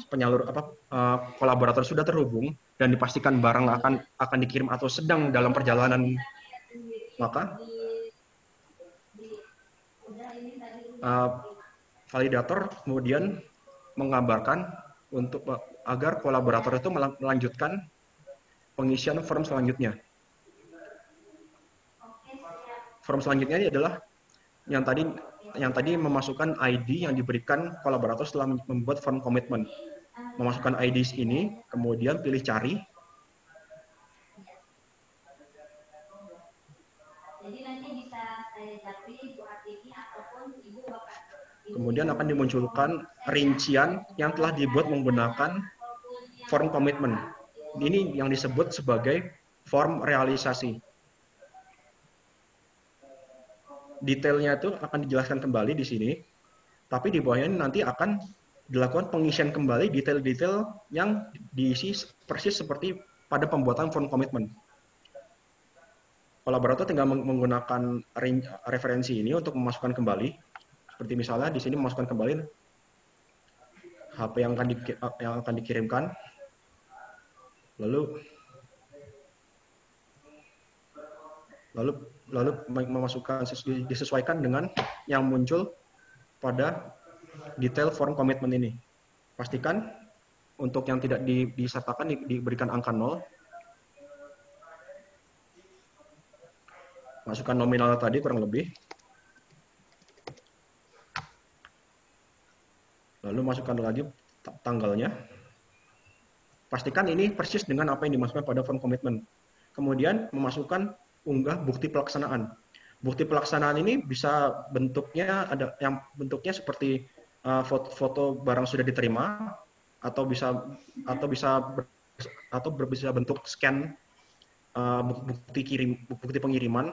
penyalur apa uh, kolaborator sudah terhubung dan dipastikan barang akan akan dikirim atau sedang dalam perjalanan, maka uh, validator kemudian mengabarkan untuk agar kolaborator itu melanjutkan pengisian form selanjutnya. Form selanjutnya adalah yang tadi yang tadi memasukkan ID yang diberikan kolaborator setelah membuat form komitmen. Memasukkan ID ini, kemudian pilih cari. Kemudian akan dimunculkan rincian yang telah dibuat menggunakan form komitmen. Ini yang disebut sebagai form realisasi. Detailnya itu akan dijelaskan kembali di sini, tapi di bawahnya nanti akan dilakukan pengisian kembali detail-detail yang diisi persis seperti pada pembuatan form komitmen. kolaborator tinggal menggunakan referensi ini untuk memasukkan kembali. Seperti misalnya di sini memasukkan kembali HP yang akan, di, yang akan dikirimkan. Lalu lalu lalu memasukkan disesuaikan dengan yang muncul pada detail form komitmen ini. Pastikan untuk yang tidak disertakan diberikan angka 0 masukkan nominal tadi kurang lebih. Lalu masukkan lagi tanggalnya. Pastikan ini persis dengan apa yang dimasukkan pada form komitmen. Kemudian memasukkan unggah bukti pelaksanaan. Bukti pelaksanaan ini bisa bentuknya ada yang bentuknya seperti uh, foto, foto barang sudah diterima atau bisa atau bisa atau bisa bentuk scan uh, bukti kirim bukti pengiriman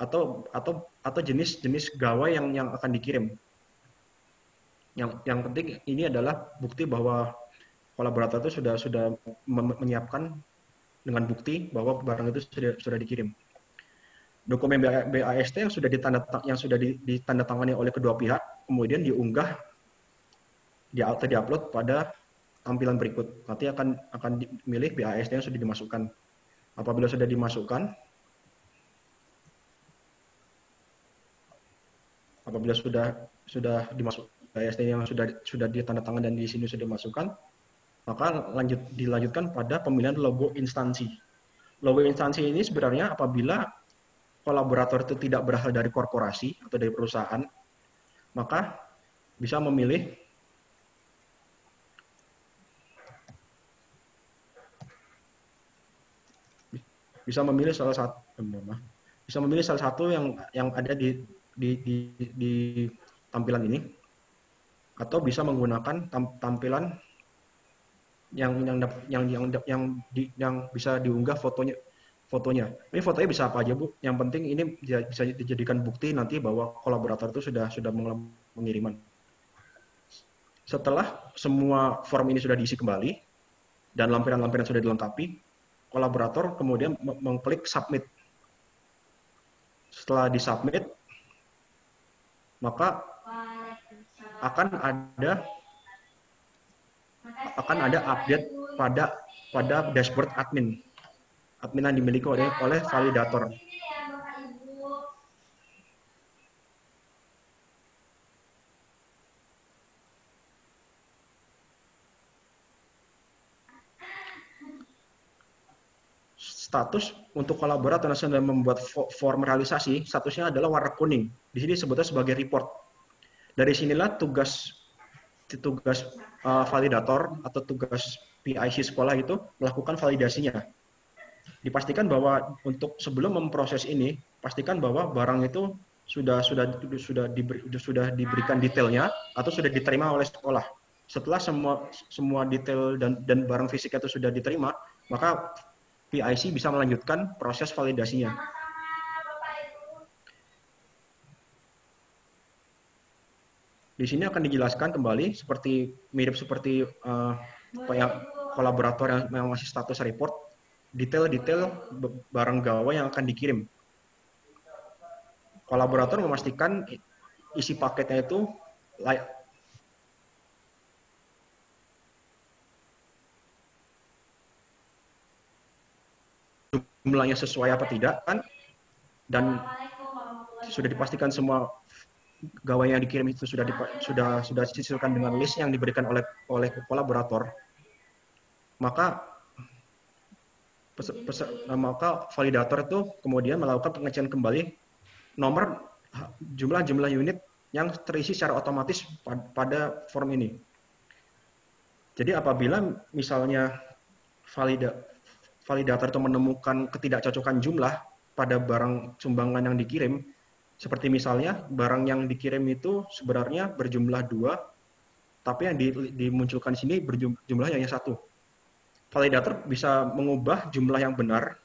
atau atau atau jenis-jenis gawai yang yang akan dikirim. Yang yang penting ini adalah bukti bahwa kolaborator itu sudah sudah menyiapkan dengan bukti bahwa barang itu sudah sudah dikirim. Dokumen BAST yang sudah ditanda yang sudah ditandatangani oleh kedua pihak kemudian diunggah di atau diupload pada tampilan berikut. Nanti akan akan dimilih BAST yang sudah dimasukkan. Apabila sudah dimasukkan, apabila sudah sudah dimasuk IST yang sudah sudah ditandatangan dan di sini sudah dimasukkan, maka lanjut dilanjutkan pada pemilihan logo instansi. Logo instansi ini sebenarnya apabila kolaborator itu tidak berasal dari korporasi atau dari perusahaan, maka bisa memilih bisa memilih salah satu bisa memilih salah satu yang yang ada di di, di, di tampilan ini atau bisa menggunakan tam, tampilan yang yang yang yang yang, di, yang bisa diunggah fotonya fotonya. Ini fotonya bisa apa aja bu? Yang penting ini bisa dijadikan bukti nanti bahwa kolaborator itu sudah sudah mengiriman. Setelah semua form ini sudah diisi kembali dan lampiran-lampiran sudah dilengkapi, kolaborator kemudian mengklik submit. Setelah disubmit, maka akan ada akan ada update pada pada dashboard admin admin yang dimiliki oleh oleh validator. Status untuk kolaborator yang sedang membuat form realisasi, statusnya adalah warna kuning. Di sini disebutnya sebagai report. Dari sinilah tugas tugas uh, validator atau tugas PIC sekolah itu melakukan validasinya. Dipastikan bahwa untuk sebelum memproses ini, pastikan bahwa barang itu sudah sudah sudah diberi, sudah diberikan detailnya atau sudah diterima oleh sekolah. Setelah semua semua detail dan dan barang fisik itu sudah diterima, maka PIC bisa melanjutkan proses validasinya. Di sini akan dijelaskan kembali seperti mirip seperti uh, kolaborator yang, yang masih status report, detail-detail barang gawai yang akan dikirim. Kolaborator memastikan isi paketnya itu layak, jumlahnya sesuai apa tidak kan? Dan sudah dipastikan semua gawai yang dikirim itu sudah di, sudah sudah disisilkan dengan list yang diberikan oleh oleh kolaborator, maka maka validator itu kemudian melakukan pengecekan kembali nomor jumlah-jumlah unit yang terisi secara otomatis pada form ini. Jadi apabila misalnya valida, validator itu menemukan ketidakcocokan jumlah pada barang sumbangan yang dikirim, seperti misalnya barang yang dikirim itu sebenarnya berjumlah dua, tapi yang di, dimunculkan di sini berjumlah hanya satu. Validator bisa mengubah jumlah yang benar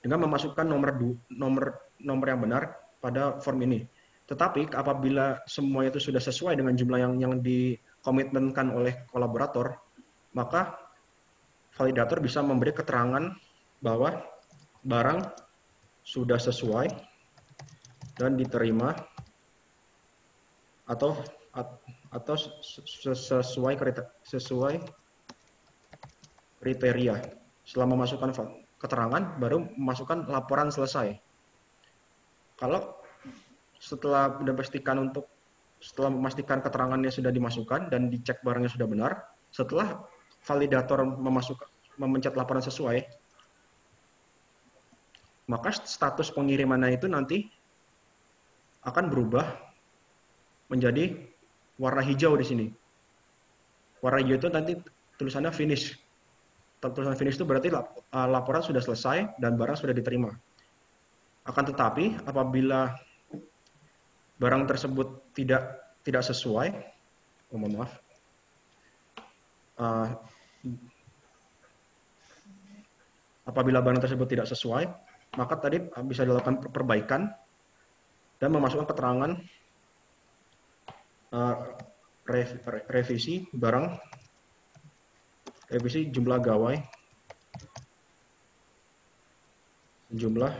dengan memasukkan nomor nomor nomor yang benar pada form ini. Tetapi apabila semua itu sudah sesuai dengan jumlah yang yang dikomitmenkan oleh kolaborator, maka validator bisa memberi keterangan bahwa barang sudah sesuai dan diterima atau atau sesuai sesuai kriteria. Setelah memasukkan keterangan, baru memasukkan laporan selesai. Kalau setelah memastikan untuk setelah memastikan keterangannya sudah dimasukkan dan dicek barangnya sudah benar, setelah validator memasukkan memencet laporan sesuai, maka status pengirimannya itu nanti akan berubah menjadi warna hijau di sini. Warna hijau itu nanti tulisannya finish. Tulisan finish itu berarti uh, laporan sudah selesai dan barang sudah diterima. Akan tetapi apabila barang tersebut tidak tidak sesuai, oh, mohon maaf, uh, apabila barang tersebut tidak sesuai, maka tadi bisa dilakukan perbaikan dan memasukkan keterangan uh, revisi barang, revisi jumlah gawai, jumlah,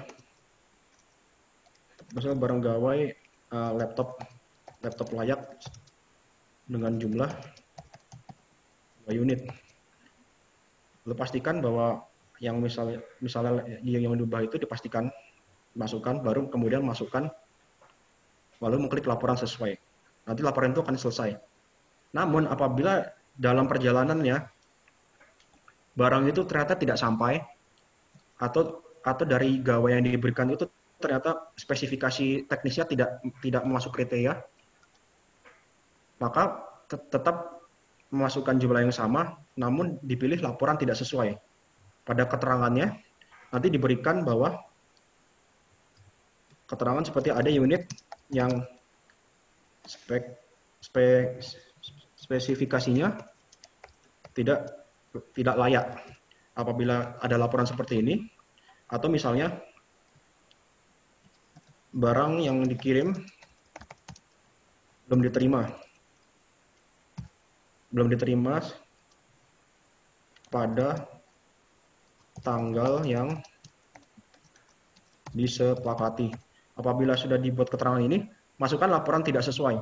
misalnya barang gawai uh, laptop. Laptop layak dengan jumlah unit. Lalu pastikan bahwa yang misalnya misalnya yang diubah itu dipastikan masukkan baru kemudian masukkan lalu mengklik laporan sesuai. Nanti laporan itu akan selesai. Namun apabila dalam perjalanannya barang itu ternyata tidak sampai atau atau dari gawai yang diberikan itu ternyata spesifikasi teknisnya tidak tidak masuk kriteria maka tetap memasukkan jumlah yang sama namun dipilih laporan tidak sesuai. Pada keterangannya nanti diberikan bahwa keterangan seperti ada unit yang spek, spek spesifikasinya tidak tidak layak apabila ada laporan seperti ini atau misalnya barang yang dikirim belum diterima belum diterima pada tanggal yang disepakati. Apabila sudah dibuat keterangan ini, masukkan laporan tidak sesuai.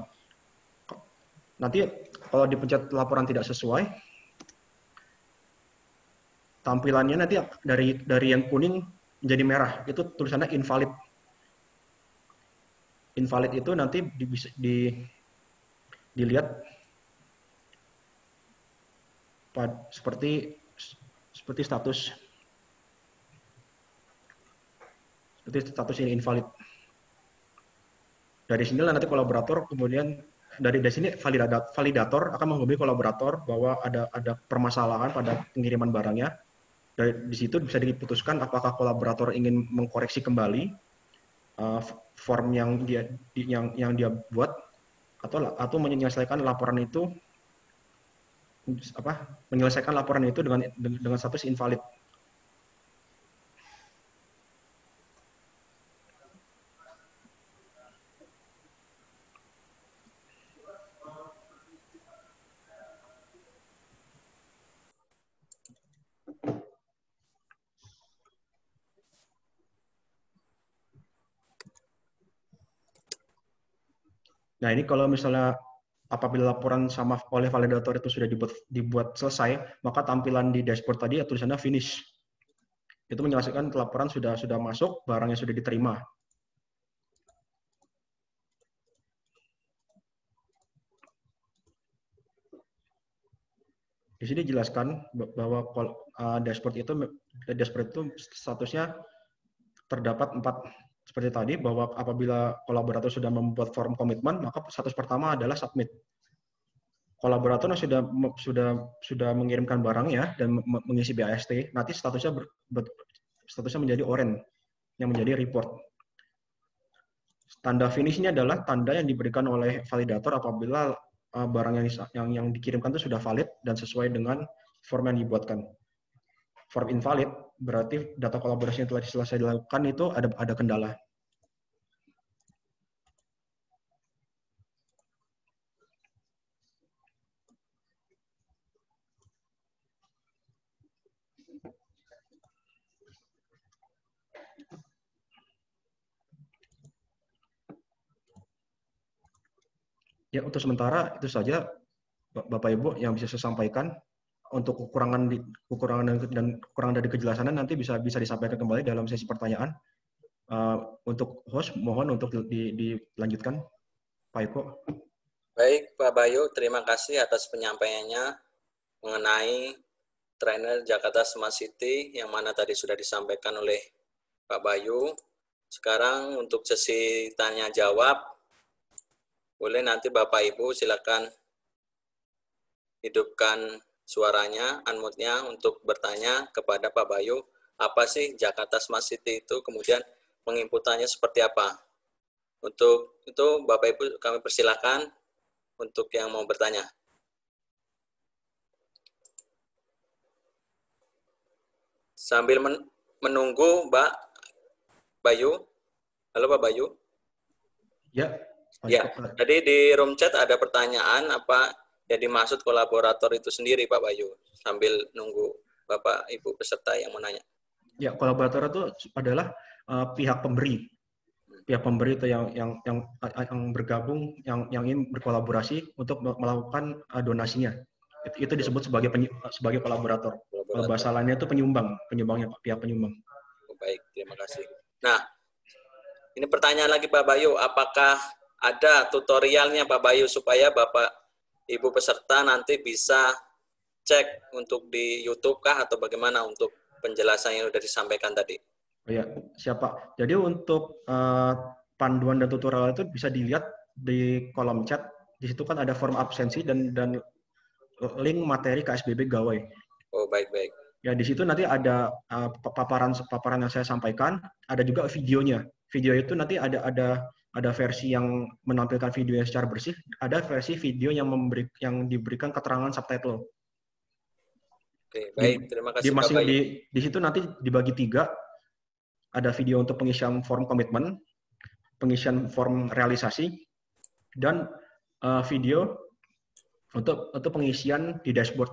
Nanti kalau dipencet laporan tidak sesuai, tampilannya nanti dari dari yang kuning menjadi merah. Itu tulisannya invalid. Invalid itu nanti di, di, dilihat seperti seperti status Berarti status ini invalid. Dari sinilah nanti kolaborator kemudian dari dari sini validator akan menghubungi kolaborator bahwa ada ada permasalahan pada pengiriman barangnya. Dari di situ bisa diputuskan apakah kolaborator ingin mengkoreksi kembali uh, form yang dia yang yang dia buat atau atau menyelesaikan laporan itu apa menyelesaikan laporan itu dengan dengan status invalid. Nah ini kalau misalnya apabila laporan sama oleh validator itu sudah dibuat, dibuat selesai, maka tampilan di dashboard tadi ya tulisannya finish. Itu menjelaskan laporan sudah sudah masuk, barangnya sudah diterima. Di sini jelaskan bahwa uh, dashboard itu dashboard itu statusnya terdapat empat seperti tadi bahwa apabila kolaborator sudah membuat form komitmen maka status pertama adalah submit. Kolaborator sudah sudah sudah mengirimkan barangnya dan mengisi BAST nanti statusnya ber, ber, statusnya menjadi orange yang menjadi report. Tanda finishnya adalah tanda yang diberikan oleh validator apabila uh, barang yang, yang yang dikirimkan itu sudah valid dan sesuai dengan form yang dibuatkan. Form invalid berarti data kolaborasi yang telah selesai dilakukan itu ada ada kendala. Ya, untuk sementara itu saja Bapak Ibu yang bisa saya sampaikan. Untuk kekurangan di, kekurangan dan, dan kekurangan dari kejelasannya nanti bisa bisa disampaikan kembali dalam sesi pertanyaan. Uh, untuk host mohon untuk di, dilanjutkan Pak Eko. Baik Pak Bayu, terima kasih atas penyampaiannya mengenai trainer Jakarta Smart City yang mana tadi sudah disampaikan oleh Pak Bayu. Sekarang untuk sesi tanya jawab, boleh nanti Bapak Ibu silakan hidupkan suaranya, unmute-nya untuk bertanya kepada Pak Bayu, apa sih Jakarta Smart City itu, kemudian penginputannya seperti apa. Untuk itu Bapak Ibu kami persilahkan untuk yang mau bertanya. Sambil menunggu Mbak Bayu. Halo Pak Bayu. Ya. Ya, tadi di room chat ada pertanyaan apa yang dimaksud kolaborator itu sendiri Pak Bayu sambil nunggu Bapak Ibu peserta yang mau nanya. Ya, kolaborator itu adalah uh, pihak pemberi. Pihak pemberi itu yang yang yang yang bergabung yang yang ingin berkolaborasi untuk melakukan uh, donasinya. Itu, itu disebut sebagai penyu, sebagai kolaborator. kolaborator. Bahasa lainnya itu penyumbang, penyumbangnya pihak penyumbang. Oh, baik, terima kasih. Nah, ini pertanyaan lagi Pak Bayu, apakah ada tutorialnya Pak Bayu supaya Bapak ibu peserta nanti bisa cek untuk di YouTube kah atau bagaimana untuk penjelasan yang sudah disampaikan tadi? Oh ya, siapa? Jadi untuk uh, panduan dan tutorial itu bisa dilihat di kolom chat. Di situ kan ada form absensi dan dan link materi KSBB Gawai. Oh baik baik. Ya di situ nanti ada uh, paparan paparan yang saya sampaikan, ada juga videonya. Video itu nanti ada ada ada versi yang menampilkan video secara bersih, ada versi video yang memberi yang diberikan keterangan subtitle. Oke, baik. Terima kasih. Di, masing, di, di situ nanti dibagi tiga. Ada video untuk pengisian form komitmen, pengisian form realisasi, dan uh, video untuk untuk pengisian di dashboard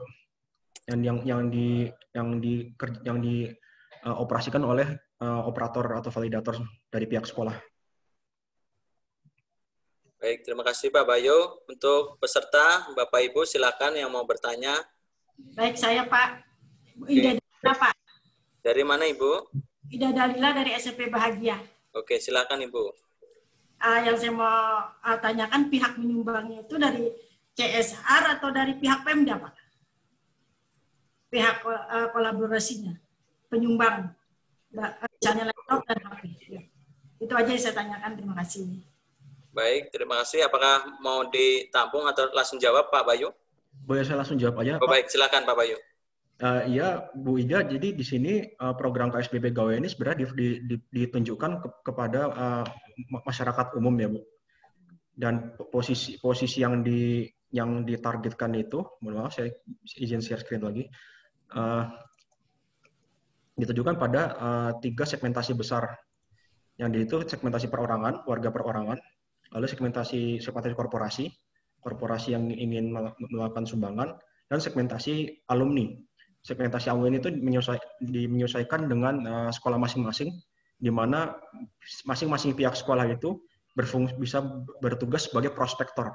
yang yang yang di yang di yang dioperasikan uh, oleh uh, operator atau validator dari pihak sekolah. Baik, terima kasih Pak Bayu. Untuk peserta, Bapak Ibu silakan yang mau bertanya. Baik, saya Pak. Ida Dalila, Pak. Dari mana Ibu? Ida Dalila dari SMP Bahagia. Oke, silakan Ibu. Uh, yang saya mau uh, tanyakan pihak menyumbangnya itu dari CSR atau dari pihak Pemda, Pak? Pihak uh, kolaborasinya, penyumbang, misalnya laptop dan HP. Ya. Itu aja yang saya tanyakan. Terima kasih. Baik, terima kasih. Apakah mau ditampung atau langsung jawab Pak Bayu? Boleh saya langsung jawab aja. Oh, baik, silakan Pak Bayu. Uh, iya, Bu Ida. Jadi di sini uh, program KSBB Gawe ini sebenarnya di, di, ditunjukkan ke, kepada uh, masyarakat umum ya, Bu. Dan posisi posisi yang di yang ditargetkan itu, mohon maaf saya izin share screen lagi, uh, ditujukan pada uh, tiga segmentasi besar. Yang itu segmentasi perorangan, warga perorangan, lalu segmentasi segmentasi korporasi, korporasi yang ingin melakukan sumbangan, dan segmentasi alumni. Segmentasi alumni itu menyesuaikan dengan uh, sekolah masing-masing, di mana masing-masing pihak sekolah itu berfungsi bisa bertugas sebagai prospektor.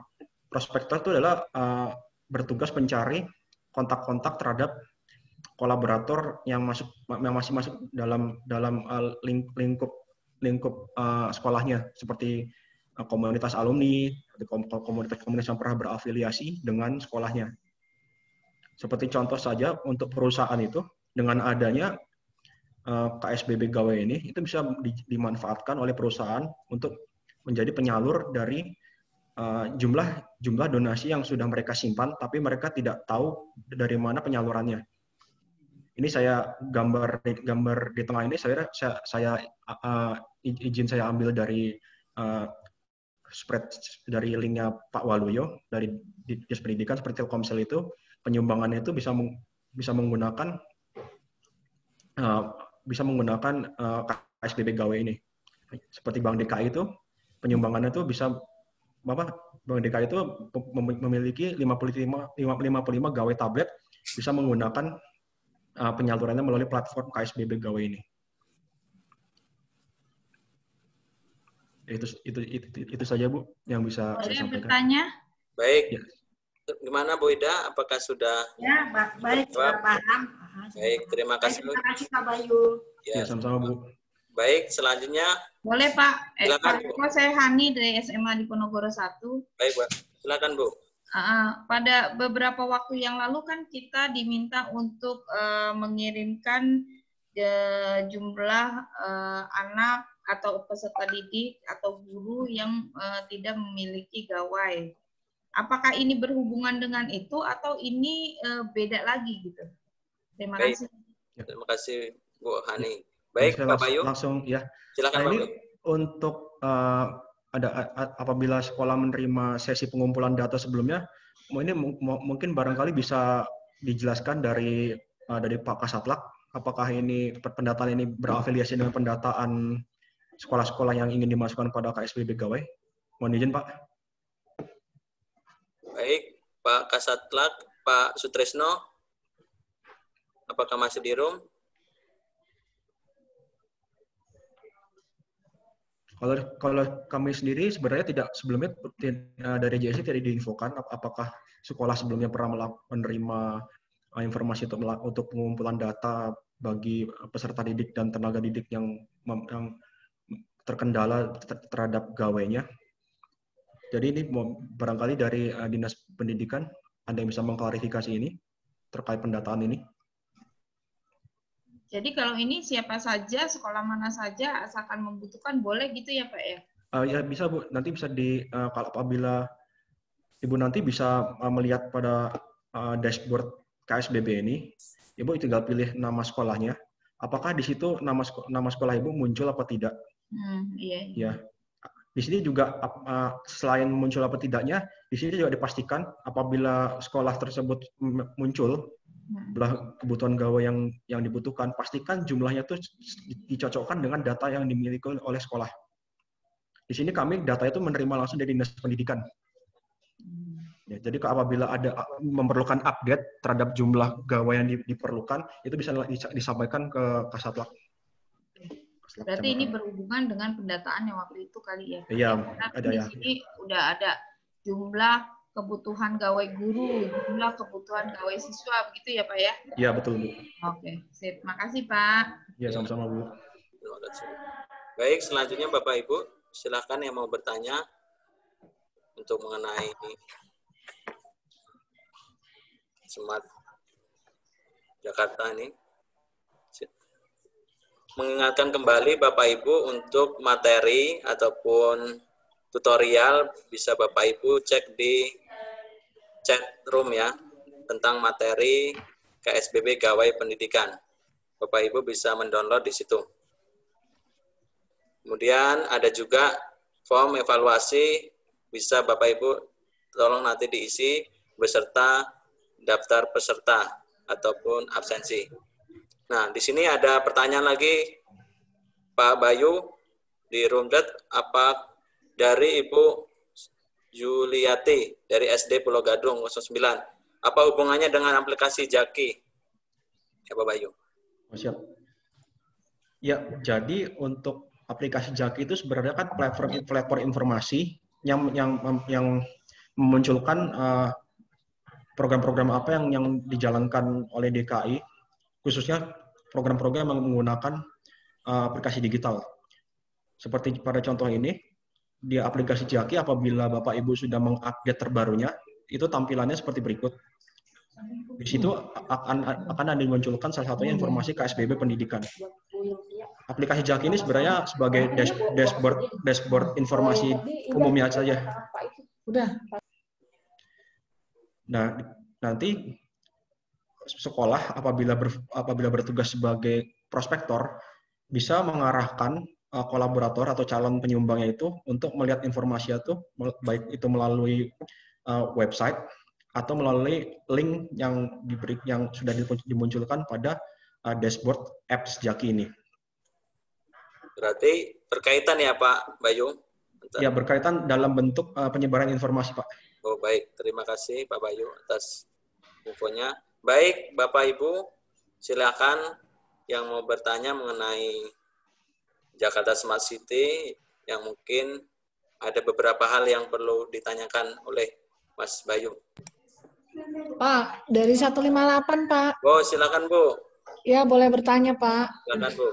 Prospektor itu adalah uh, bertugas mencari kontak-kontak terhadap kolaborator yang masuk yang masih masuk dalam dalam uh, lingkup lingkup sekolahnya seperti Eh, komunitas alumni, komunitas-komunitas yang pernah berafiliasi dengan sekolahnya. Seperti contoh saja untuk perusahaan itu, dengan adanya eh, KSBB Gawe ini, itu bisa dimanfaatkan oleh perusahaan untuk menjadi penyalur dari eh, jumlah jumlah donasi yang sudah mereka simpan, tapi mereka tidak tahu dari mana penyalurannya. Ini saya gambar gambar di tengah ini saya saya, saya uh, izin saya ambil dari spread dari linknya Pak Waluyo dari Dinas Pendidikan seperti Telkomsel itu penyumbangannya itu bisa bisa menggunakan uh, bisa menggunakan uh, eh, KSBB gawe ini seperti Bank DKI itu penyumbangannya itu bisa apa Bank DKI itu memiliki 55 55 gawe tablet bisa menggunakan uh, penyalurannya melalui platform KSBB gawe ini. Itu itu itu, itu saja bu yang bisa Boleh saya sampaikan. bertanya? Baik. Ya. Gimana Bu Ida? Apakah sudah Ya, ba- baik, sudah paham. Ah, Baik, terima Baik, kasih. terima kasih Kak Bayu. Ya, ya? sama-sama Bu. Baik, selanjutnya Boleh Pak, eh, Silakan, Pak Bu. Saya Hani dari SMA di Ponorogo 1. baik, Bu. Silakan, Bu. Ah, pada beberapa waktu yang lalu kan kita diminta untuk eh, mengirimkan eh, jumlah eh, anak atau peserta didik atau guru yang eh, tidak memiliki gawai. Apakah ini berhubungan dengan itu atau ini eh, beda lagi gitu? Terima Baik. kasih. Terima kasih, Bu Hani. Baik, Saya Pak langsung, Bayu. langsung ya. Silakan, Nah, Pak ini Bayu. untuk uh, ada apabila sekolah menerima sesi pengumpulan data sebelumnya, ini mu- mu- mungkin barangkali bisa dijelaskan dari uh, dari Pak Kasatlak, apakah ini pendataan ini berafiliasi dengan pendataan sekolah-sekolah yang ingin dimasukkan pada KSBB Gawai? Mohon izin Pak. Baik, Pak Kasatlak, Pak Sutresno. Apakah masih di room? Kalau kalau kami sendiri sebenarnya tidak sebelumnya uh, dari JSC tidak diinfokan ap- apakah sekolah sebelumnya pernah menerima uh, informasi untuk untuk pengumpulan data bagi uh, peserta didik dan tenaga didik yang yang terkendala ter- terhadap gawainya. Jadi ini barangkali dari uh, dinas pendidikan ada yang bisa mengklarifikasi ini terkait pendataan ini. Jadi kalau ini siapa saja, sekolah mana saja, asalkan membutuhkan boleh gitu ya Pak ya? Uh, ya bisa bu, nanti bisa di uh, kalau apabila ibu nanti bisa uh, melihat pada uh, dashboard KSBB ini, ibu tinggal pilih nama sekolahnya. Apakah di situ nama nama sekolah ibu muncul apa tidak? Hmm, iya. iya. Ya, di sini juga uh, selain muncul apa tidaknya, di sini juga dipastikan apabila sekolah tersebut muncul Hmm. jumlah kebutuhan gawai yang yang dibutuhkan, pastikan jumlahnya itu dicocokkan dengan data yang dimiliki oleh sekolah. Di sini kami data itu menerima langsung dari dinas pendidikan. Hmm. Ya, jadi apabila ada memerlukan update terhadap jumlah gawai yang di- diperlukan, itu bisa dis- disampaikan ke Kasatlak. Berarti ini berhubungan dengan pendataan yang waktu itu kali ya? Iya, Karena ada di ya. sini udah ada jumlah kebutuhan gawai guru, jumlah kebutuhan gawai siswa, begitu ya Pak ya? Iya betul Bu. Oke, sip. Makasih Pak. Iya sama-sama Bu. Baik, selanjutnya Bapak Ibu, silakan yang mau bertanya untuk mengenai Smart Jakarta ini. Mengingatkan kembali Bapak Ibu untuk materi ataupun tutorial bisa Bapak Ibu cek di chat room ya tentang materi KSBB Gawai Pendidikan. Bapak Ibu bisa mendownload di situ. Kemudian ada juga form evaluasi bisa Bapak Ibu tolong nanti diisi beserta daftar peserta ataupun absensi. Nah, di sini ada pertanyaan lagi Pak Bayu di chat apa dari Ibu Juliati dari SD Pulau Gadung 09. Apa hubungannya dengan aplikasi Jaki? Ya Pak Bayu. Oh, siap. Ya, jadi untuk aplikasi Jaki itu sebenarnya kan platform platform informasi yang yang yang memunculkan uh, program-program apa yang yang dijalankan oleh DKI khususnya program-program yang menggunakan uh, aplikasi digital. Seperti pada contoh ini di aplikasi Jaki apabila Bapak Ibu sudah mengupdate terbarunya itu tampilannya seperti berikut. Di situ akan akan ada dimunculkan salah satunya informasi KSBB pendidikan. Aplikasi Jaki ini sebenarnya sebagai dash, dashboard dashboard informasi umumnya saja. Udah. Nah, nanti sekolah apabila ber, apabila bertugas sebagai prospektor bisa mengarahkan uh, kolaborator atau calon penyumbangnya itu untuk melihat informasi itu baik itu melalui uh, website atau melalui link yang diberi yang sudah dimunculkan pada uh, dashboard apps Jaki ini. Berarti berkaitan ya Pak Bayu? Bentar. Ya berkaitan dalam bentuk uh, penyebaran informasi Pak. Oh baik, terima kasih Pak Bayu atas infonya. Baik Bapak Ibu, silakan yang mau bertanya mengenai Jakarta Smart City yang mungkin ada beberapa hal yang perlu ditanyakan oleh Mas Bayu. Pak, dari 158, Pak. Oh, silakan Bu. Ya, boleh bertanya, Pak. Silakan Bu.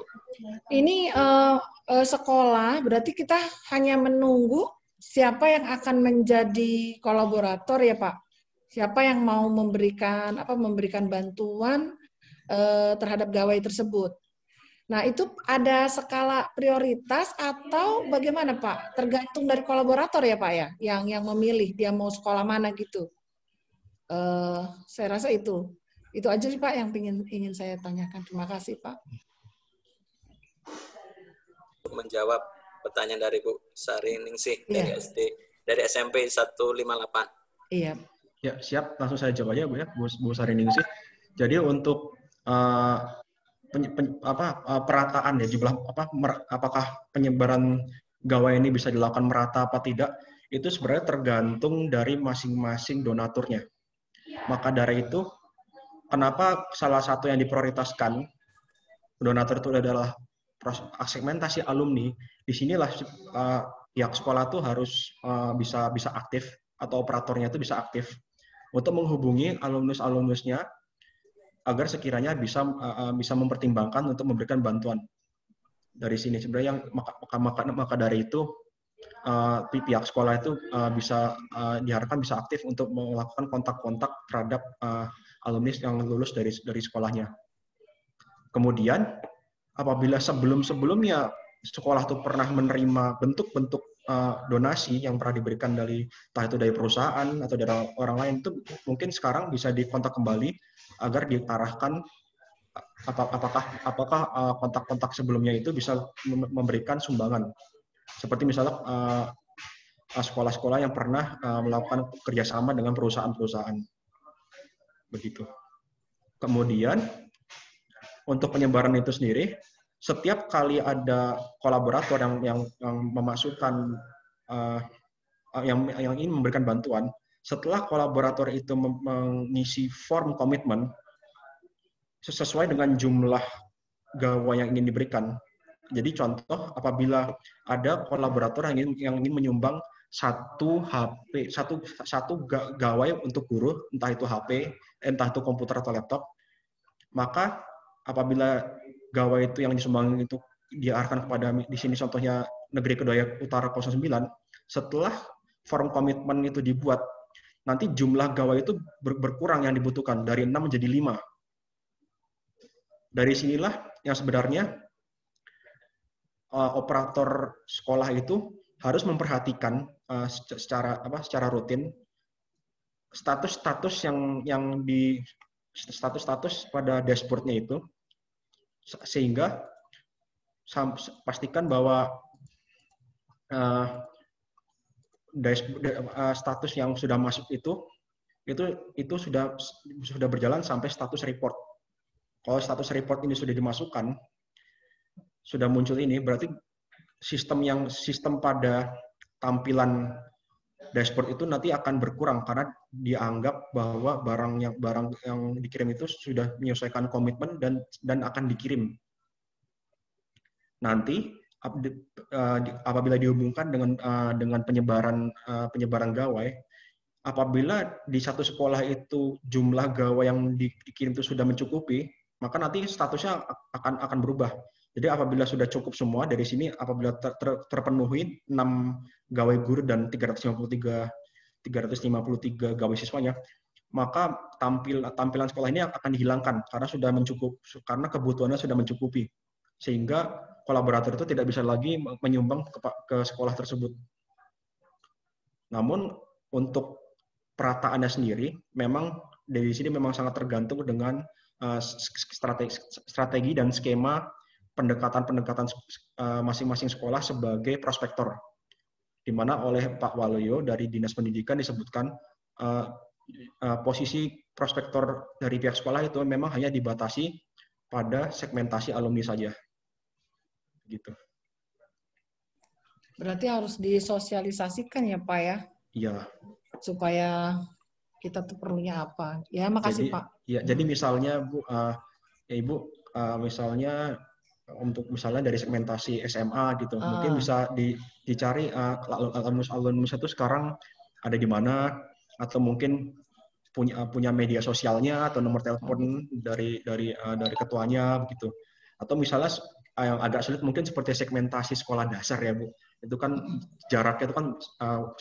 Ini eh, eh, sekolah, berarti kita hanya menunggu siapa yang akan menjadi kolaborator ya, Pak? Siapa yang mau memberikan apa memberikan bantuan eh, terhadap gawai tersebut? Nah, itu ada skala prioritas atau bagaimana, Pak? Tergantung dari kolaborator ya, Pak ya, yang yang memilih dia mau sekolah mana gitu. Eh, saya rasa itu. Itu aja sih Pak yang ingin ingin saya tanyakan. Terima kasih Pak. Untuk menjawab pertanyaan dari Bu Sari Ningsih Iya. dari SD dari SMP 158. Iya. Ya, siap. Langsung saya jawab aja, Bu ya, Bu, Bu Sarining sih. Jadi untuk eh, pen- pen- apa eh, perataan ya jumlah apa mer- apakah penyebaran gawai ini bisa dilakukan merata apa tidak itu sebenarnya tergantung dari masing-masing donaturnya. Maka dari itu kenapa salah satu yang diprioritaskan donatur itu adalah segmentasi alumni. Di sinilah eh, pihak sekolah tuh harus eh, bisa bisa aktif atau operatornya itu bisa aktif untuk menghubungi alumnus-alumnusnya agar sekiranya bisa uh, bisa mempertimbangkan untuk memberikan bantuan dari sini sebenarnya yang maka maka maka, dari itu uh, pi- pihak sekolah itu uh, bisa uh, diharapkan bisa aktif untuk melakukan kontak-kontak terhadap uh, alumni yang lulus dari dari sekolahnya. Kemudian apabila sebelum-sebelumnya sekolah itu pernah menerima bentuk-bentuk uh, donasi yang pernah diberikan dari entah itu dari perusahaan atau dari orang lain itu mungkin sekarang bisa dikontak kembali agar diarahkan apa- apakah apakah uh, kontak-kontak sebelumnya itu bisa mem- memberikan sumbangan. Seperti misalnya uh, sekolah-sekolah yang pernah uh, melakukan kerjasama dengan perusahaan-perusahaan. Begitu. Kemudian untuk penyebaran itu sendiri setiap kali ada kolaborator yang yang, yang memasukkan uh, yang yang ingin memberikan bantuan setelah kolaborator itu mengisi form komitmen sesuai dengan jumlah gawai yang ingin diberikan. Jadi contoh apabila ada kolaborator yang ingin, yang ingin menyumbang satu HP, satu satu ga- gawai untuk guru, entah itu HP, entah itu komputer atau laptop, maka apabila gawai itu yang disumbang itu diarahkan kepada di sini contohnya Negeri Kedua Utara 09, setelah form komitmen itu dibuat, nanti jumlah gawai itu ber- berkurang yang dibutuhkan dari 6 menjadi 5. Dari sinilah yang sebenarnya uh, operator sekolah itu harus memperhatikan uh, sec- secara apa secara rutin status-status yang yang di status-status pada dashboardnya itu sehingga pastikan bahwa da- uh, status yang sudah masuk itu itu itu sudah sudah berjalan sampai status report. Kalau status report ini sudah dimasukkan, sudah muncul ini, berarti sistem yang sistem pada tampilan dashboard itu nanti akan berkurang karena dianggap bahwa barang yang barang yang dikirim itu sudah menyelesaikan komitmen dan dan akan dikirim. Nanti di- apabila dihubungkan dengan uh, dengan penyebaran uh, penyebaran gawai, apabila di satu sekolah itu jumlah gawai yang di- dikirim itu sudah mencukupi, maka nanti statusnya akan akan berubah. Jadi apabila sudah cukup semua dari sini apabila ter- ter- terpenuhi 6 gawai guru dan 353 353 gawai siswanya, maka tampil tampilan sekolah ini akan dihilangkan karena sudah mencukup karena kebutuhannya sudah mencukupi. Sehingga kolaborator itu tidak bisa lagi menyumbang ke, ke sekolah tersebut. Namun untuk perataannya sendiri memang dari sini memang sangat tergantung dengan uh, strategi, strategi dan skema pendekatan-pendekatan uh, masing-masing sekolah sebagai prospektor, di mana oleh Pak Waluyo dari Dinas Pendidikan disebutkan uh, uh, posisi prospektor dari pihak sekolah itu memang hanya dibatasi pada segmentasi alumni saja, gitu. Berarti harus disosialisasikan ya Pak ya, Iya. supaya kita tuh perlunya apa. Ya makasih Jadi, Pak. Ya, jadi misalnya Bu, uh, ya Ibu, uh, misalnya untuk misalnya dari segmentasi SMA gitu, mungkin Ah. bisa di, dicari uh, alumnus alumnus itu sekarang ada di mana, atau mungkin punya punya media sosialnya atau nomor telepon dari dari uh, dari ketuanya begitu atau misalnya yang agak sulit mungkin seperti segmentasi sekolah dasar ya Bu itu kan jaraknya itu kan uh,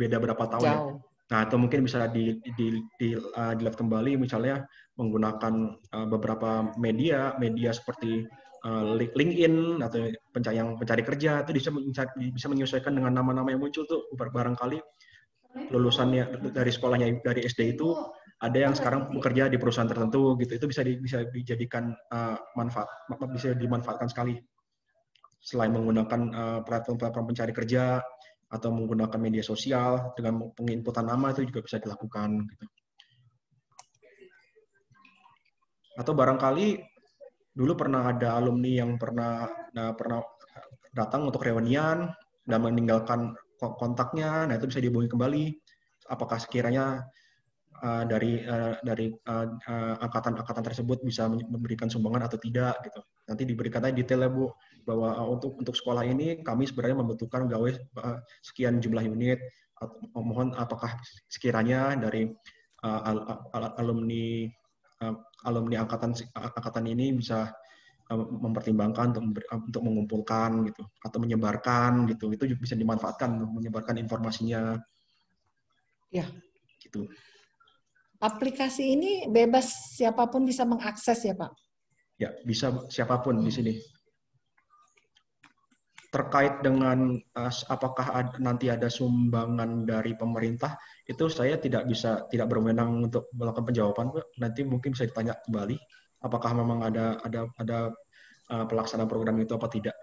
beda berapa tahun ya. Jauh. ya nah atau mungkin bisa di, di, di, uh, dilihat kembali misalnya menggunakan uh, beberapa media media seperti uh, LinkedIn atau pencari yang pencari kerja itu bisa bisa menyesuaikan dengan nama-nama yang muncul tuh barangkali lulusannya dari sekolahnya dari SD itu ada yang sekarang bekerja di perusahaan tertentu gitu itu bisa di, bisa dijadikan uh, manfaat bisa dimanfaatkan sekali selain menggunakan uh, platform-platform pencari kerja atau menggunakan media sosial dengan penginputan nama itu juga bisa dilakukan gitu. atau barangkali dulu pernah ada alumni yang pernah nah, pernah datang untuk reunian dan meninggalkan kontaknya, nah itu bisa dihubungi kembali. Apakah sekiranya uh, dari uh, dari angkatan-angkatan uh, tersebut bisa memberikan sumbangan atau tidak gitu. Nanti diberikan aja detail ya Bu bahwa uh, untuk untuk sekolah ini kami sebenarnya membutuhkan gawe uh, sekian jumlah unit. Mohon apakah sekiranya dari uh, al al alumni uh, alumni angkatan angkatan ini bisa mempertimbangkan untuk untuk mengumpulkan gitu atau menyebarkan gitu. Itu bisa dimanfaatkan untuk menyebarkan informasinya. Ya gitu. Aplikasi ini bebas siapa pun bisa mengakses ya pak? Ya bisa siapa pun di sini terkait dengan uh, apakah ada, nanti ada sumbangan dari pemerintah itu saya tidak bisa tidak berwenang untuk melakukan penjawaban nanti mungkin bisa ditanya kembali apakah memang ada ada ada uh, pelaksanaan program itu apa tidak.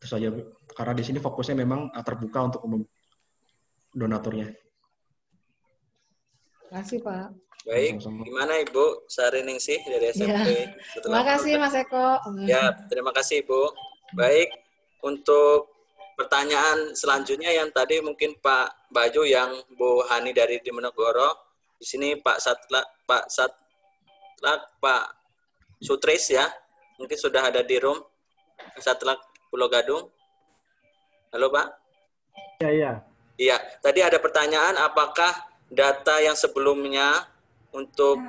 Itu saja karena di sini fokusnya memang uh, terbuka untuk umum donaturnya. Terima kasih Pak. Baik, gimana Ibu Sariningsih dari SMP? Ya. Terima kasih Mas Eko. Ya, terima kasih Ibu. Baik, untuk pertanyaan selanjutnya yang tadi mungkin Pak Baju yang Bu Hani dari Dimonegoro, di sini Pak Satla, Pak Satla, Pak Sutris ya, mungkin sudah ada di room setelah Pulau Gadung. Halo Pak? Iya, iya. Iya, tadi ada pertanyaan apakah data yang sebelumnya untuk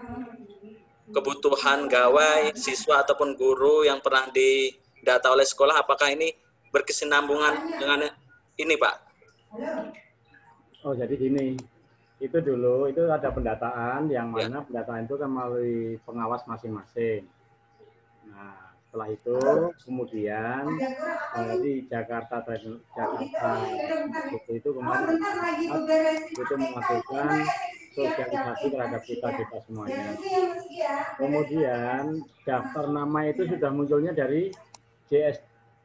kebutuhan gawai, siswa ataupun guru yang pernah didata oleh sekolah, apakah ini berkesinambungan dengan ini Pak? Oh, jadi gini, itu dulu itu ada pendataan yang ya. mana ya. pendataan itu kan melalui pengawas masing-masing. Nah, setelah itu kemudian dari Jakarta Jakarta itu, itu kemarin itu melakukan sosialisasi terhadap kita kita semuanya. Kemudian daftar nama itu sudah munculnya dari JS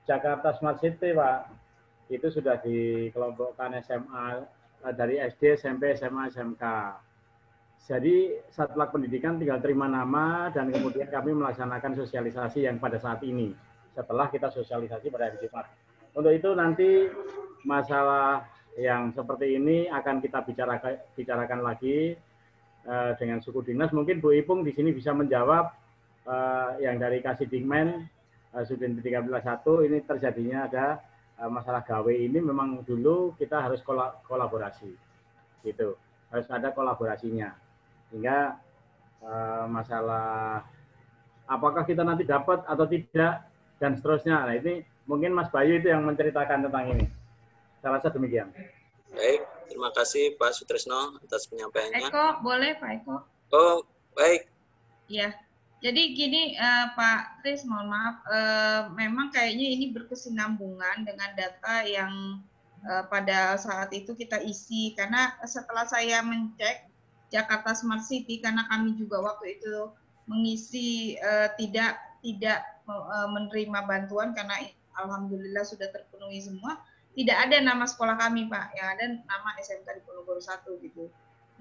Jakarta Smart City, Pak. Itu sudah dikelompokkan SMA dari SD, SMP, SMA, SMK jadi setelah pendidikan tinggal terima nama dan kemudian kami melaksanakan sosialisasi yang pada saat ini. Setelah kita sosialisasi pada hari Jumat. Untuk itu nanti masalah yang seperti ini akan kita bicarakan, bicarakan lagi uh, dengan suku dinas. Mungkin Bu Ipung di sini bisa menjawab uh, yang dari Kasih Dingmen Sudin 131 ini terjadinya ada uh, masalah gawe ini memang dulu kita harus kolaborasi. Gitu. Harus ada kolaborasinya sehingga uh, masalah apakah kita nanti dapat atau tidak dan seterusnya. Nah ini mungkin Mas Bayu itu yang menceritakan tentang ini. Saya rasa demikian. Baik, terima kasih Pak Sutrisno atas penyampaiannya. Eko, boleh Pak Eko? Oh, baik. Iya. Jadi gini uh, Pak Tris, mohon maaf, uh, memang kayaknya ini berkesinambungan dengan data yang uh, pada saat itu kita isi. Karena setelah saya mencek Jakarta Smart City karena kami juga waktu itu mengisi uh, tidak tidak uh, menerima bantuan karena alhamdulillah sudah terpenuhi semua tidak ada nama sekolah kami Pak. Yang ada nama SMK di Ponorogo 1 gitu.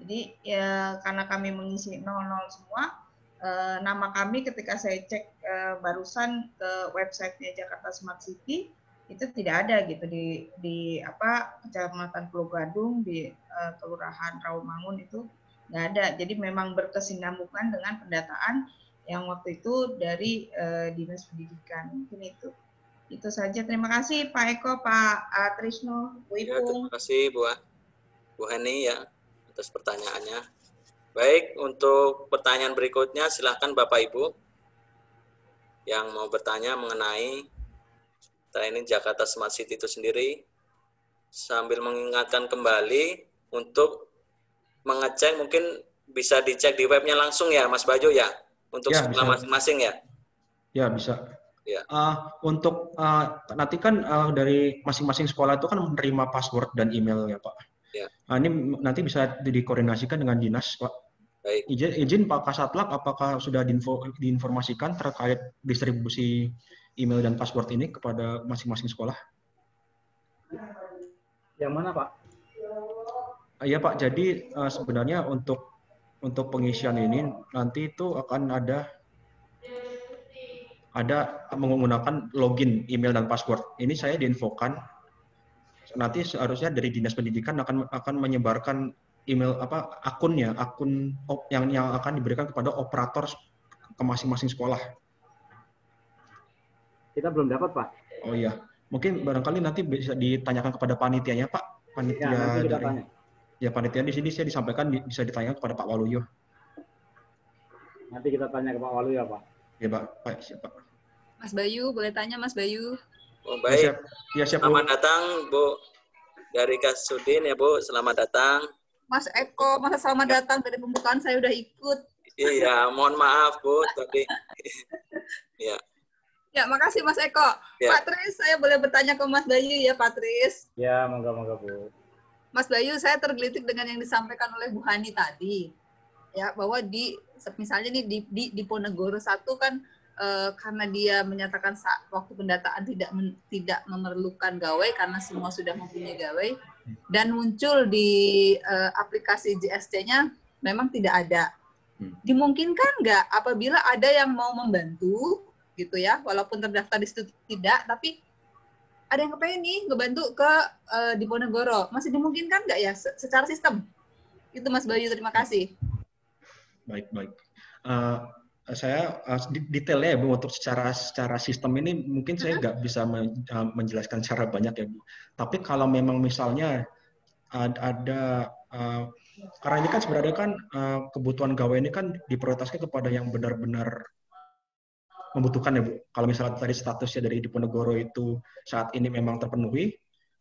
Jadi ya karena kami mengisi 00 semua uh, nama kami ketika saya cek uh, barusan ke websitenya Jakarta Smart City itu tidak ada gitu di di apa kecamatan Pulau Gadung di uh, kelurahan Rawamangun itu nggak ada. Jadi memang berkesinambungan dengan pendataan yang waktu itu dari uh, dinas pendidikan. Mungkin itu. Itu saja. Terima kasih Pak Eko, Pak uh, Trisno, Bu Ya, terima kasih Bu Bu Hani ya atas pertanyaannya. Baik, untuk pertanyaan berikutnya silahkan Bapak Ibu yang mau bertanya mengenai ini Jakarta Smart City itu sendiri sambil mengingatkan kembali untuk mengecek mungkin bisa dicek di webnya langsung ya Mas Bajo ya untuk ya, sekolah masing-masing ya. Ya bisa. Ya. Uh, untuk uh, nanti kan uh, dari masing-masing sekolah itu kan menerima password dan email ya Pak. Ya. Uh, ini nanti bisa dikoordinasikan dengan dinas Pak. Baik. Izin, izin Pak Kasatlak, apakah sudah diinfo, diinformasikan terkait distribusi email dan password ini kepada masing-masing sekolah? Yang mana Pak? Iya Pak, jadi uh, sebenarnya untuk untuk pengisian ini nanti itu akan ada ada menggunakan login email dan password. Ini saya diinfokan nanti seharusnya dari dinas pendidikan akan akan menyebarkan email apa akunnya akun yang yang akan diberikan kepada operator ke masing-masing sekolah. Kita belum dapat pak. Oh iya, mungkin barangkali nanti bisa ditanyakan kepada panitianya pak. Panitia ya, dari tanya. ya panitia di sini saya disampaikan bisa ditanyakan kepada Pak Waluyo. Nanti kita tanya ke Pak Waluyo pak. Ya Pak, Pak siapa? Mas Bayu, boleh tanya Mas Bayu? Oh, baik. Siap. Ya, siap, selamat Bu. datang Bu dari Kasudin ya Bu, selamat datang. Mas Eko, masa selamat datang dari pembukaan saya udah ikut. Iya, mohon maaf Bu tapi ya. Ya, makasih Mas Eko. Ya. Pak Tris, saya boleh bertanya ke Mas Bayu ya, Pak Tris? Ya, moga-moga Bu. Mas Bayu, saya tergelitik dengan yang disampaikan oleh Bu Hani tadi. Ya, bahwa di misalnya nih di di, di Ponegoro satu kan uh, karena dia menyatakan saat waktu pendataan tidak men, tidak memerlukan gawai karena semua sudah mempunyai gawai dan muncul di uh, aplikasi JSC-nya memang tidak ada. Hmm. Dimungkinkan nggak apabila ada yang mau membantu gitu ya, walaupun terdaftar di situ tidak, tapi ada yang kepengen nih ngebantu ke uh, di Ponegoro, masih dimungkinkan nggak ya secara sistem? Itu Mas Bayu, terima kasih. Baik baik. Uh, saya uh, detailnya ya Bu untuk secara secara sistem ini mungkin saya nggak bisa eh, menjelaskan secara banyak ya Bu. Tapi kalau memang misalnya ada uh, karena ini kan sebenarnya kan uh, kebutuhan gawe ini kan diprioritaskan kepada yang benar-benar membutuhkan ya Bu. Kalau misalnya tadi statusnya dari Diponegoro itu saat ini memang terpenuhi,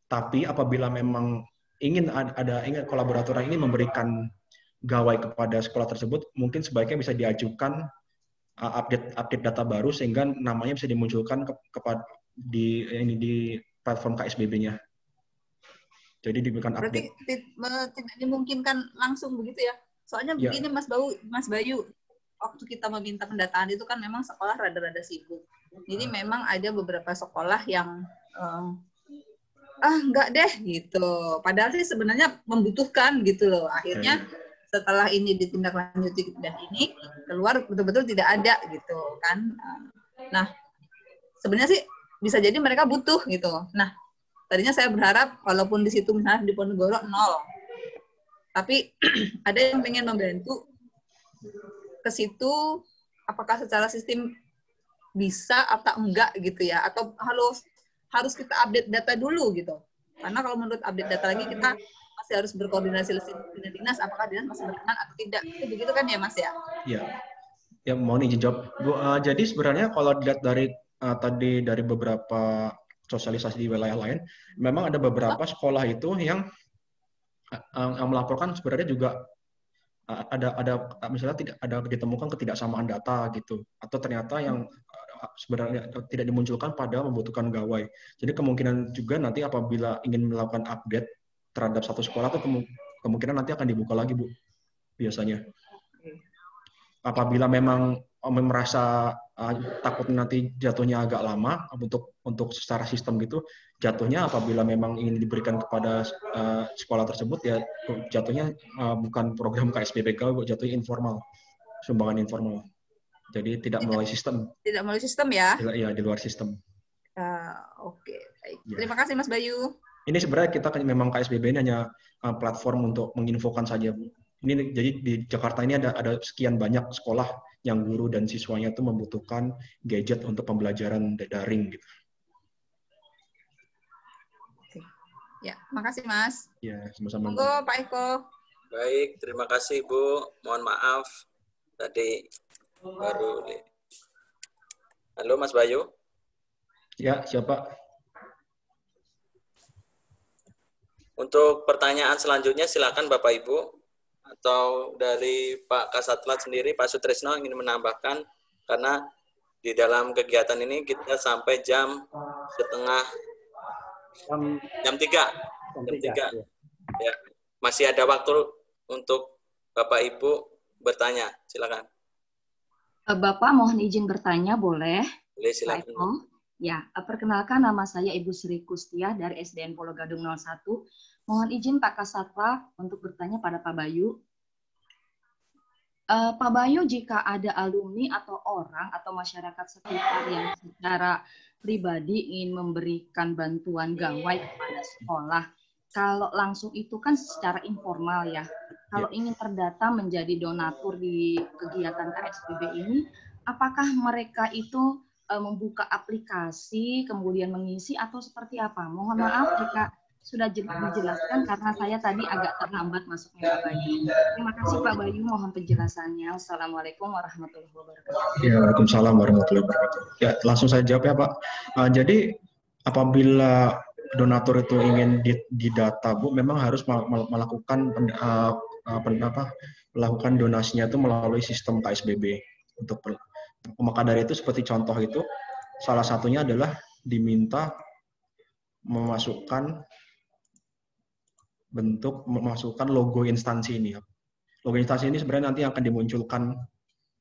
tapi apabila memang ingin ada, ada ingin kolaborator ini memberikan gawai kepada sekolah tersebut, mungkin sebaiknya bisa diajukan Uh, update update data baru sehingga namanya bisa dimunculkan ke, kepada di ini di platform KSBB-nya. Jadi diberikan update. Berarti tidak dimungkinkan langsung begitu ya? Soalnya ya. begini Mas Bayu, Mas Bayu, waktu kita meminta pendataan itu kan memang sekolah rada-rada sibuk. Jadi hmm. memang ada beberapa sekolah yang um, ah enggak deh gitu. Padahal sih sebenarnya membutuhkan gitu loh. Akhirnya ya setelah ini ditindaklanjuti dan ini keluar betul-betul tidak ada gitu kan. Nah sebenarnya sih bisa jadi mereka butuh gitu. Nah tadinya saya berharap walaupun di situ misalnya di Ponegoro nol. Tapi ada yang pengen membantu ke situ apakah secara sistem bisa atau enggak gitu ya? Atau harus harus kita update data dulu gitu. Karena kalau menurut update data lagi kita masih harus berkoordinasi dengan dinas apakah dinas masih berkenan atau tidak. Itu begitu kan ya mas ya? Iya. Ya mohon izin jawab. Bu, uh, jadi sebenarnya kalau dilihat dari uh, tadi dari beberapa sosialisasi di wilayah lain memang ada beberapa sekolah itu yang uh, yang melaporkan sebenarnya juga ada ada misalnya tidak ada ditemukan ketidaksamaan data gitu. Atau ternyata yang sebenarnya tidak dimunculkan pada membutuhkan gawai. Jadi kemungkinan juga nanti apabila ingin melakukan update terhadap satu sekolah itu kemungkinan nanti akan dibuka lagi bu biasanya. Apabila memang merasa uh, takut nanti jatuhnya agak lama untuk untuk secara sistem gitu jatuhnya apabila memang ingin diberikan kepada uh, sekolah tersebut ya jatuhnya uh, bukan program KSBPK jatuhnya informal sumbangan informal. Jadi tidak melalui sistem. tidak melalui sistem ya? Ya di luar sistem. Uh, oke okay. baik. Ya. terima kasih Mas Bayu ini sebenarnya kita kan memang KSBB ini hanya uh, platform untuk menginfokan saja, Bu. Ini jadi di Jakarta ini ada ada sekian banyak sekolah yang guru dan siswanya itu membutuhkan gadget untuk pembelajaran daring gitu. Ya, makasih Mas. Ya, sama-sama. Monggo Pak Eko. Baik, terima kasih Bu. Mohon maaf tadi baru. Halo Mas Bayu. Ya, siapa? Untuk pertanyaan selanjutnya silakan Bapak Ibu atau dari Pak Kasatlat sendiri Pak Sutrisno ingin menambahkan karena di dalam kegiatan ini kita sampai jam setengah jam, jam 3. Jam, jam 3. Ya. ya. Masih ada waktu untuk Bapak Ibu bertanya. Silakan. Eh, Bapak mohon izin bertanya, boleh? Boleh, silakan. Ya, eh, perkenalkan nama saya Ibu Sri Kustia dari SDN Polo Gadung 01. Mohon izin Pak Kasatwa untuk bertanya pada Pak Bayu. Uh, Pak Bayu, jika ada alumni atau orang atau masyarakat sekitar yang secara pribadi ingin memberikan bantuan gawai kepada sekolah, kalau langsung itu kan secara informal ya. Kalau ya. ingin terdata menjadi donatur di kegiatan KSPB ini, apakah mereka itu uh, membuka aplikasi kemudian mengisi atau seperti apa? Mohon maaf jika sudah dijelaskan karena saya tadi agak terlambat masuknya Pak Bayu. Terima kasih Pak Bayu, mohon penjelasannya. Assalamualaikum warahmatullahi wabarakatuh. Ya, Waalaikumsalam warahmatullahi wabarakatuh. Ya, langsung saya jawab ya Pak. Uh, jadi apabila donatur itu ingin didata Bu, memang harus melakukan uh, apa, melakukan donasinya itu melalui sistem KSBB. Untuk maka dari itu seperti contoh itu salah satunya adalah diminta memasukkan bentuk memasukkan logo instansi ini. Logo instansi ini sebenarnya nanti akan dimunculkan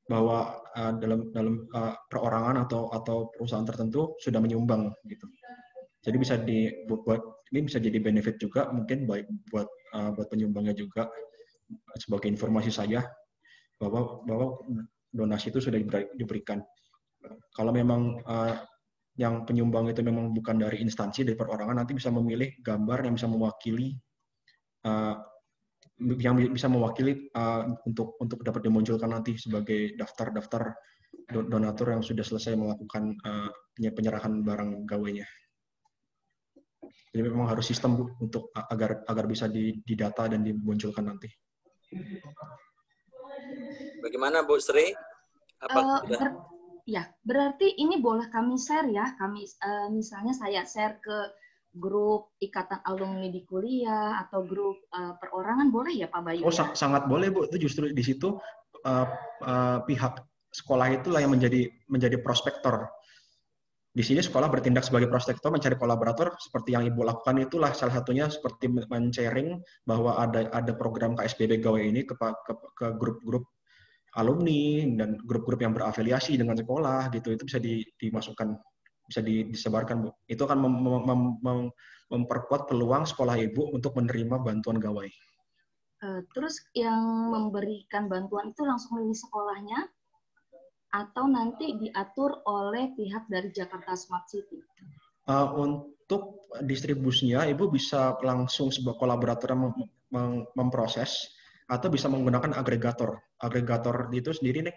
bahwa uh, dalam dalam uh, perorangan atau atau perusahaan tertentu sudah menyumbang gitu. Jadi bisa dibuat ini bisa jadi benefit juga mungkin baik buat uh, buat penyumbangnya juga sebagai informasi saja bahwa bahwa donasi itu sudah diberikan. Kalau memang uh, yang penyumbang itu memang bukan dari instansi dari perorangan nanti bisa memilih gambar yang bisa mewakili uh, yang bisa mewakili uh, untuk untuk dapat dimunculkan nanti sebagai daftar-daftar donatur yang sudah selesai melakukan uh, penyerahan barang gawainya. Jadi memang harus sistem Bu untuk agar agar bisa didata dan dimunculkan nanti. Bagaimana Bu Sri? Apa uh, ber ya, berarti ini boleh kami share ya. Kami uh, misalnya saya share ke grup ikatan alumni di kuliah atau grup uh, perorangan boleh ya Pak Bayu? Oh, ya? sangat boleh Bu. Itu justru di situ uh, uh, pihak sekolah itulah yang menjadi menjadi prospektor di sini sekolah bertindak sebagai prospektor mencari kolaborator seperti yang ibu lakukan itulah salah satunya seperti men-sharing bahwa ada ada program KSBB Gawe ini ke ke grup-grup alumni dan grup-grup yang berafiliasi dengan sekolah gitu itu bisa di, dimasukkan bisa disebarkan bu itu akan mem, mem, mem, memperkuat peluang sekolah ibu untuk menerima bantuan gawai. Uh, terus yang memberikan bantuan itu langsung dari sekolahnya atau nanti diatur oleh pihak dari Jakarta Smart City? Uh, untuk distribusinya, Ibu bisa langsung sebuah kolaborator mem mem memproses atau bisa menggunakan agregator. Agregator itu sendiri nih,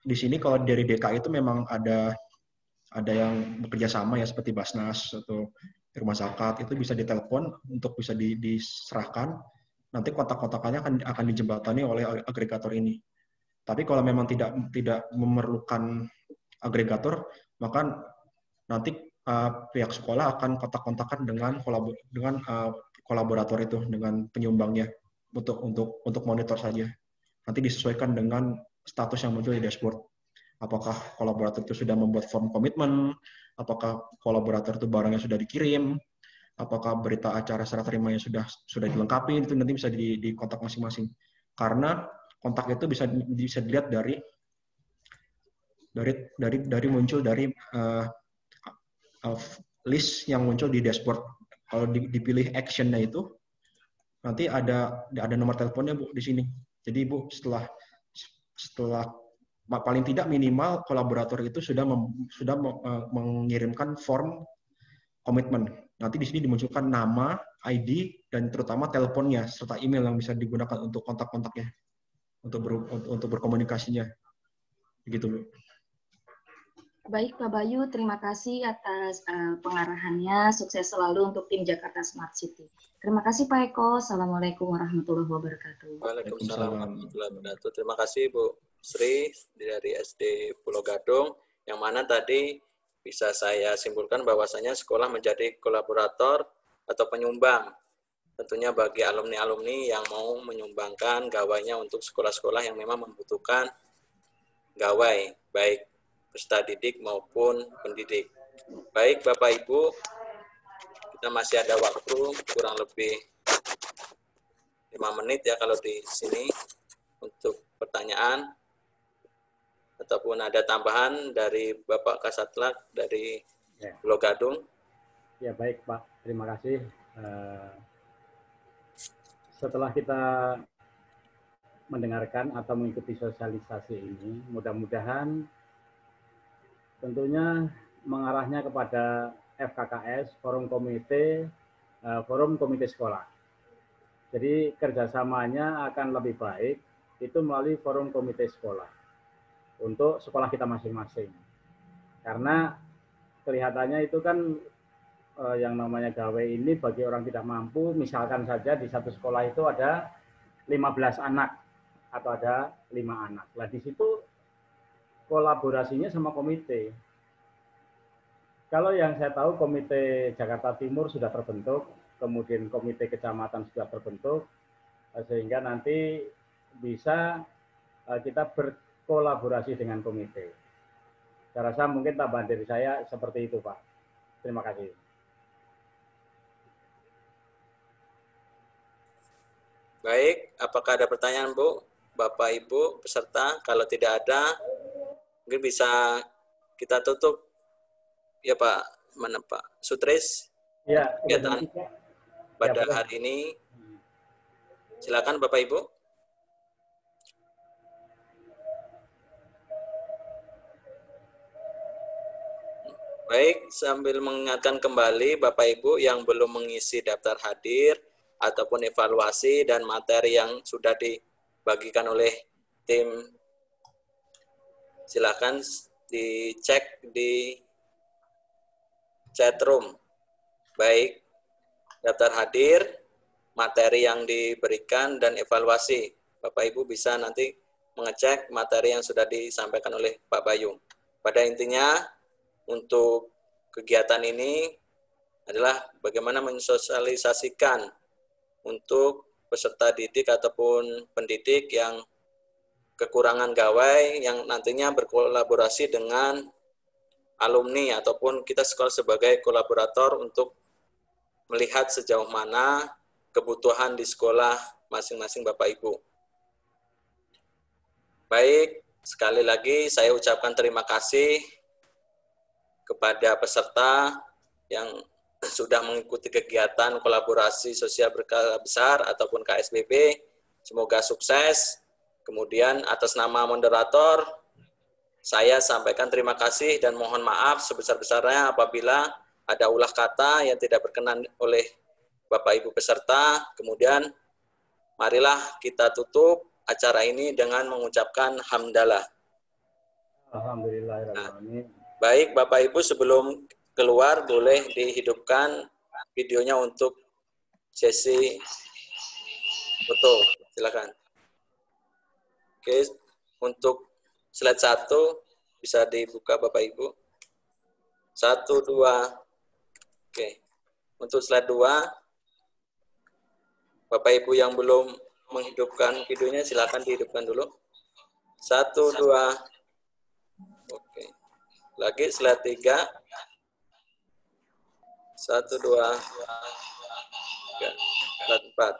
di sini kalau dari DKI itu memang ada ada yang bekerja sama ya seperti Basnas atau rumah zakat itu bisa ditelepon untuk bisa di, diserahkan nanti kontak-kontakannya akan akan dijembatani oleh agregator ini tapi kalau memang tidak tidak memerlukan agregator, maka nanti uh, pihak sekolah akan kontak-kontakan dengan kolabor dengan uh, kolaborator itu dengan penyumbangnya untuk untuk untuk monitor saja. Nanti disesuaikan dengan status yang muncul di dashboard. Apakah kolaborator itu sudah membuat form komitmen, apakah kolaborator itu barangnya sudah dikirim, apakah berita acara serah terimanya sudah sudah dilengkapi itu nanti bisa di, di kontak masing-masing. Karena kontak itu bisa bisa dilihat dari dari dari dari muncul dari uh, uh, list yang muncul di dashboard. Kalau dipilih actionnya itu nanti ada ada nomor teleponnya bu di sini. Jadi bu setelah setelah paling tidak minimal kolaborator itu sudah mem, sudah mengirimkan form komitmen. Nanti di sini dimunculkan nama, ID, dan terutama teleponnya serta email yang bisa digunakan untuk kontak-kontaknya untuk ber, untuk berkomunikasinya gitu loh. Baik Pak Bayu, terima kasih atas uh, pengarahannya. Sukses selalu untuk tim Jakarta Smart City. Terima kasih Pak Eko. Assalamualaikum warahmatullahi wabarakatuh. Waalaikumsalam warahmatullahi wabarakatuh. Terima kasih Bu Sri dari SD Pulau Gadung. Yang mana tadi bisa saya simpulkan bahwasanya sekolah menjadi kolaborator atau penyumbang tentunya bagi alumni-alumni yang mau menyumbangkan gawainya untuk sekolah-sekolah yang memang membutuhkan gawai, baik peserta didik maupun pendidik. Baik Bapak Ibu, kita masih ada waktu kurang lebih lima menit ya kalau di sini untuk pertanyaan ataupun ada tambahan dari Bapak Kasatlak dari ya. Pulau Gadung. Ya baik Pak, terima kasih. Eh, setelah kita mendengarkan atau mengikuti sosialisasi ini, mudah-mudahan tentunya mengarahnya kepada FKKS, forum komite, eh, forum komite sekolah. Jadi kerjasamanya akan lebih baik itu melalui forum komite sekolah untuk sekolah kita masing-masing. Karena kelihatannya itu kan eh, yang namanya gawe ini bagi orang tidak mampu, misalkan saja di satu sekolah itu ada 15 anak atau ada lima anak. Nah di situ kolaborasinya sama komite kalau yang saya tahu Komite Jakarta Timur sudah terbentuk, kemudian Komite Kecamatan sudah terbentuk, eh, sehingga nanti bisa eh, kita berkolaborasi dengan komite. Saya rasa mungkin tambahan dari saya seperti itu, Pak. Terima kasih. Baik, apakah ada pertanyaan, Bu? Bapak, Ibu, peserta, kalau tidak ada, mungkin bisa kita tutup ya Pak mana Pak Sutris ya kegiatan pada ya, hari ini silakan Bapak Ibu Baik, sambil mengingatkan kembali Bapak Ibu yang belum mengisi daftar hadir ataupun evaluasi dan materi yang sudah dibagikan oleh tim, silakan dicek di chatroom. Baik daftar hadir, materi yang diberikan, dan evaluasi. Bapak Ibu bisa nanti mengecek materi yang sudah disampaikan oleh Pak Bayu. Pada intinya, untuk kegiatan ini adalah bagaimana mensosialisasikan untuk peserta didik ataupun pendidik yang kekurangan gawai yang nantinya berkolaborasi dengan alumni ataupun kita sekolah sebagai kolaborator untuk melihat sejauh mana kebutuhan di sekolah masing-masing Bapak Ibu. Baik, sekali lagi saya ucapkan terima kasih kepada peserta yang sudah mengikuti kegiatan kolaborasi sosial berkala besar ataupun KSBB. Semoga sukses. Kemudian atas nama moderator, saya sampaikan terima kasih dan mohon maaf sebesar-besarnya apabila ada ulah kata yang tidak berkenan oleh Bapak Ibu peserta. Kemudian marilah kita tutup acara ini dengan mengucapkan hamdalah. Alhamdulillah. Nah, baik Bapak Ibu sebelum keluar boleh dihidupkan videonya untuk sesi foto. Silakan. Oke, untuk Slide satu bisa dibuka Bapak Ibu. Satu, dua. Oke. Untuk slide dua, Bapak Ibu yang belum menghidupkan videonya silakan dihidupkan dulu. Satu, dua. Lagi slide tiga. Satu, dua. Tiga. Slide empat.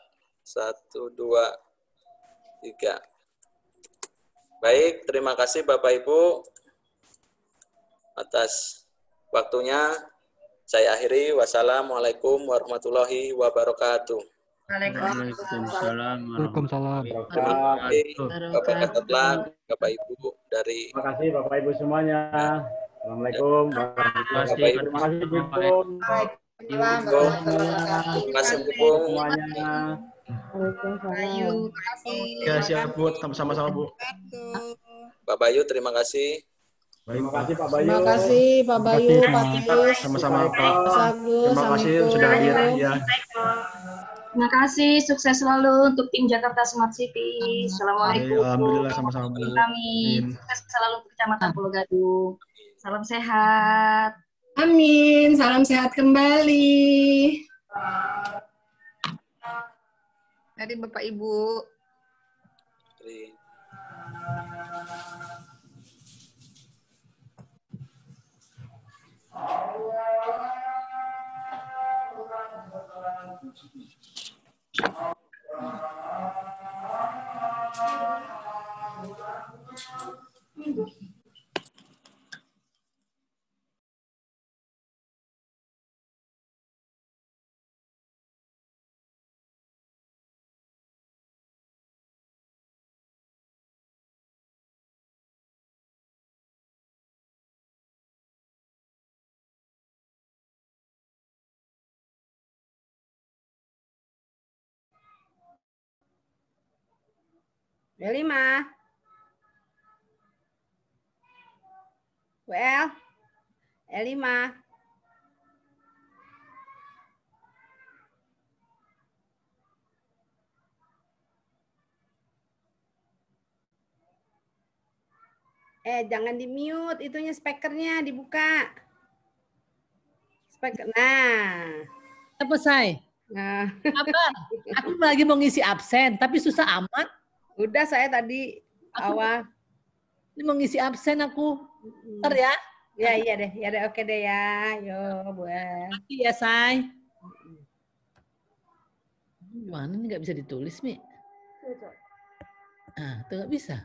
Satu, dua, tiga. Baik, terima kasih Bapak Ibu atas waktunya. Saya akhiri. Wassalamualaikum warahmatullahi wabarakatuh. Waalaikumsalam. Waalaikumsalam. Terima kasih Bapak Ketetlak, Bapak Ibu dari. Terima kasih Bapak Ibu semuanya. Assalamualaikum. Terima kasih. Terima kasih Bu. Terima kasih Bu. Semuanya. Ya, siap Bu. Sama-sama Bu. Pak Bayu, terima kasih. Terima kasih Pak Bayu. Terima kasih Pak Bayu, Pak Tis. Sama-sama Pak. Agus, Terima kasih sudah hadir ya. Terima kasih, sukses selalu untuk tim Jakarta Smart City. Assalamualaikum. Alhamdulillah sama-sama. Kami sukses selalu untuk Kecamatan Pulau Gadung. Salam sehat. Amin, salam sehat kembali. Mari Bapak Ibu. Elima. Well, Elima. Eh, jangan di mute, itunya speakernya dibuka. Speaker. Nah. Say? Nah. Apa? Aku lagi mau ngisi absen, tapi susah amat. Udah saya tadi awal. Ini mau ngisi absen aku. Ntar ya. Ya, iya deh. Ya deh, oke deh ya. Yo, buat. Makasih ya, Say. Gimana nih nggak bisa ditulis, Mi? Ah, itu nggak bisa.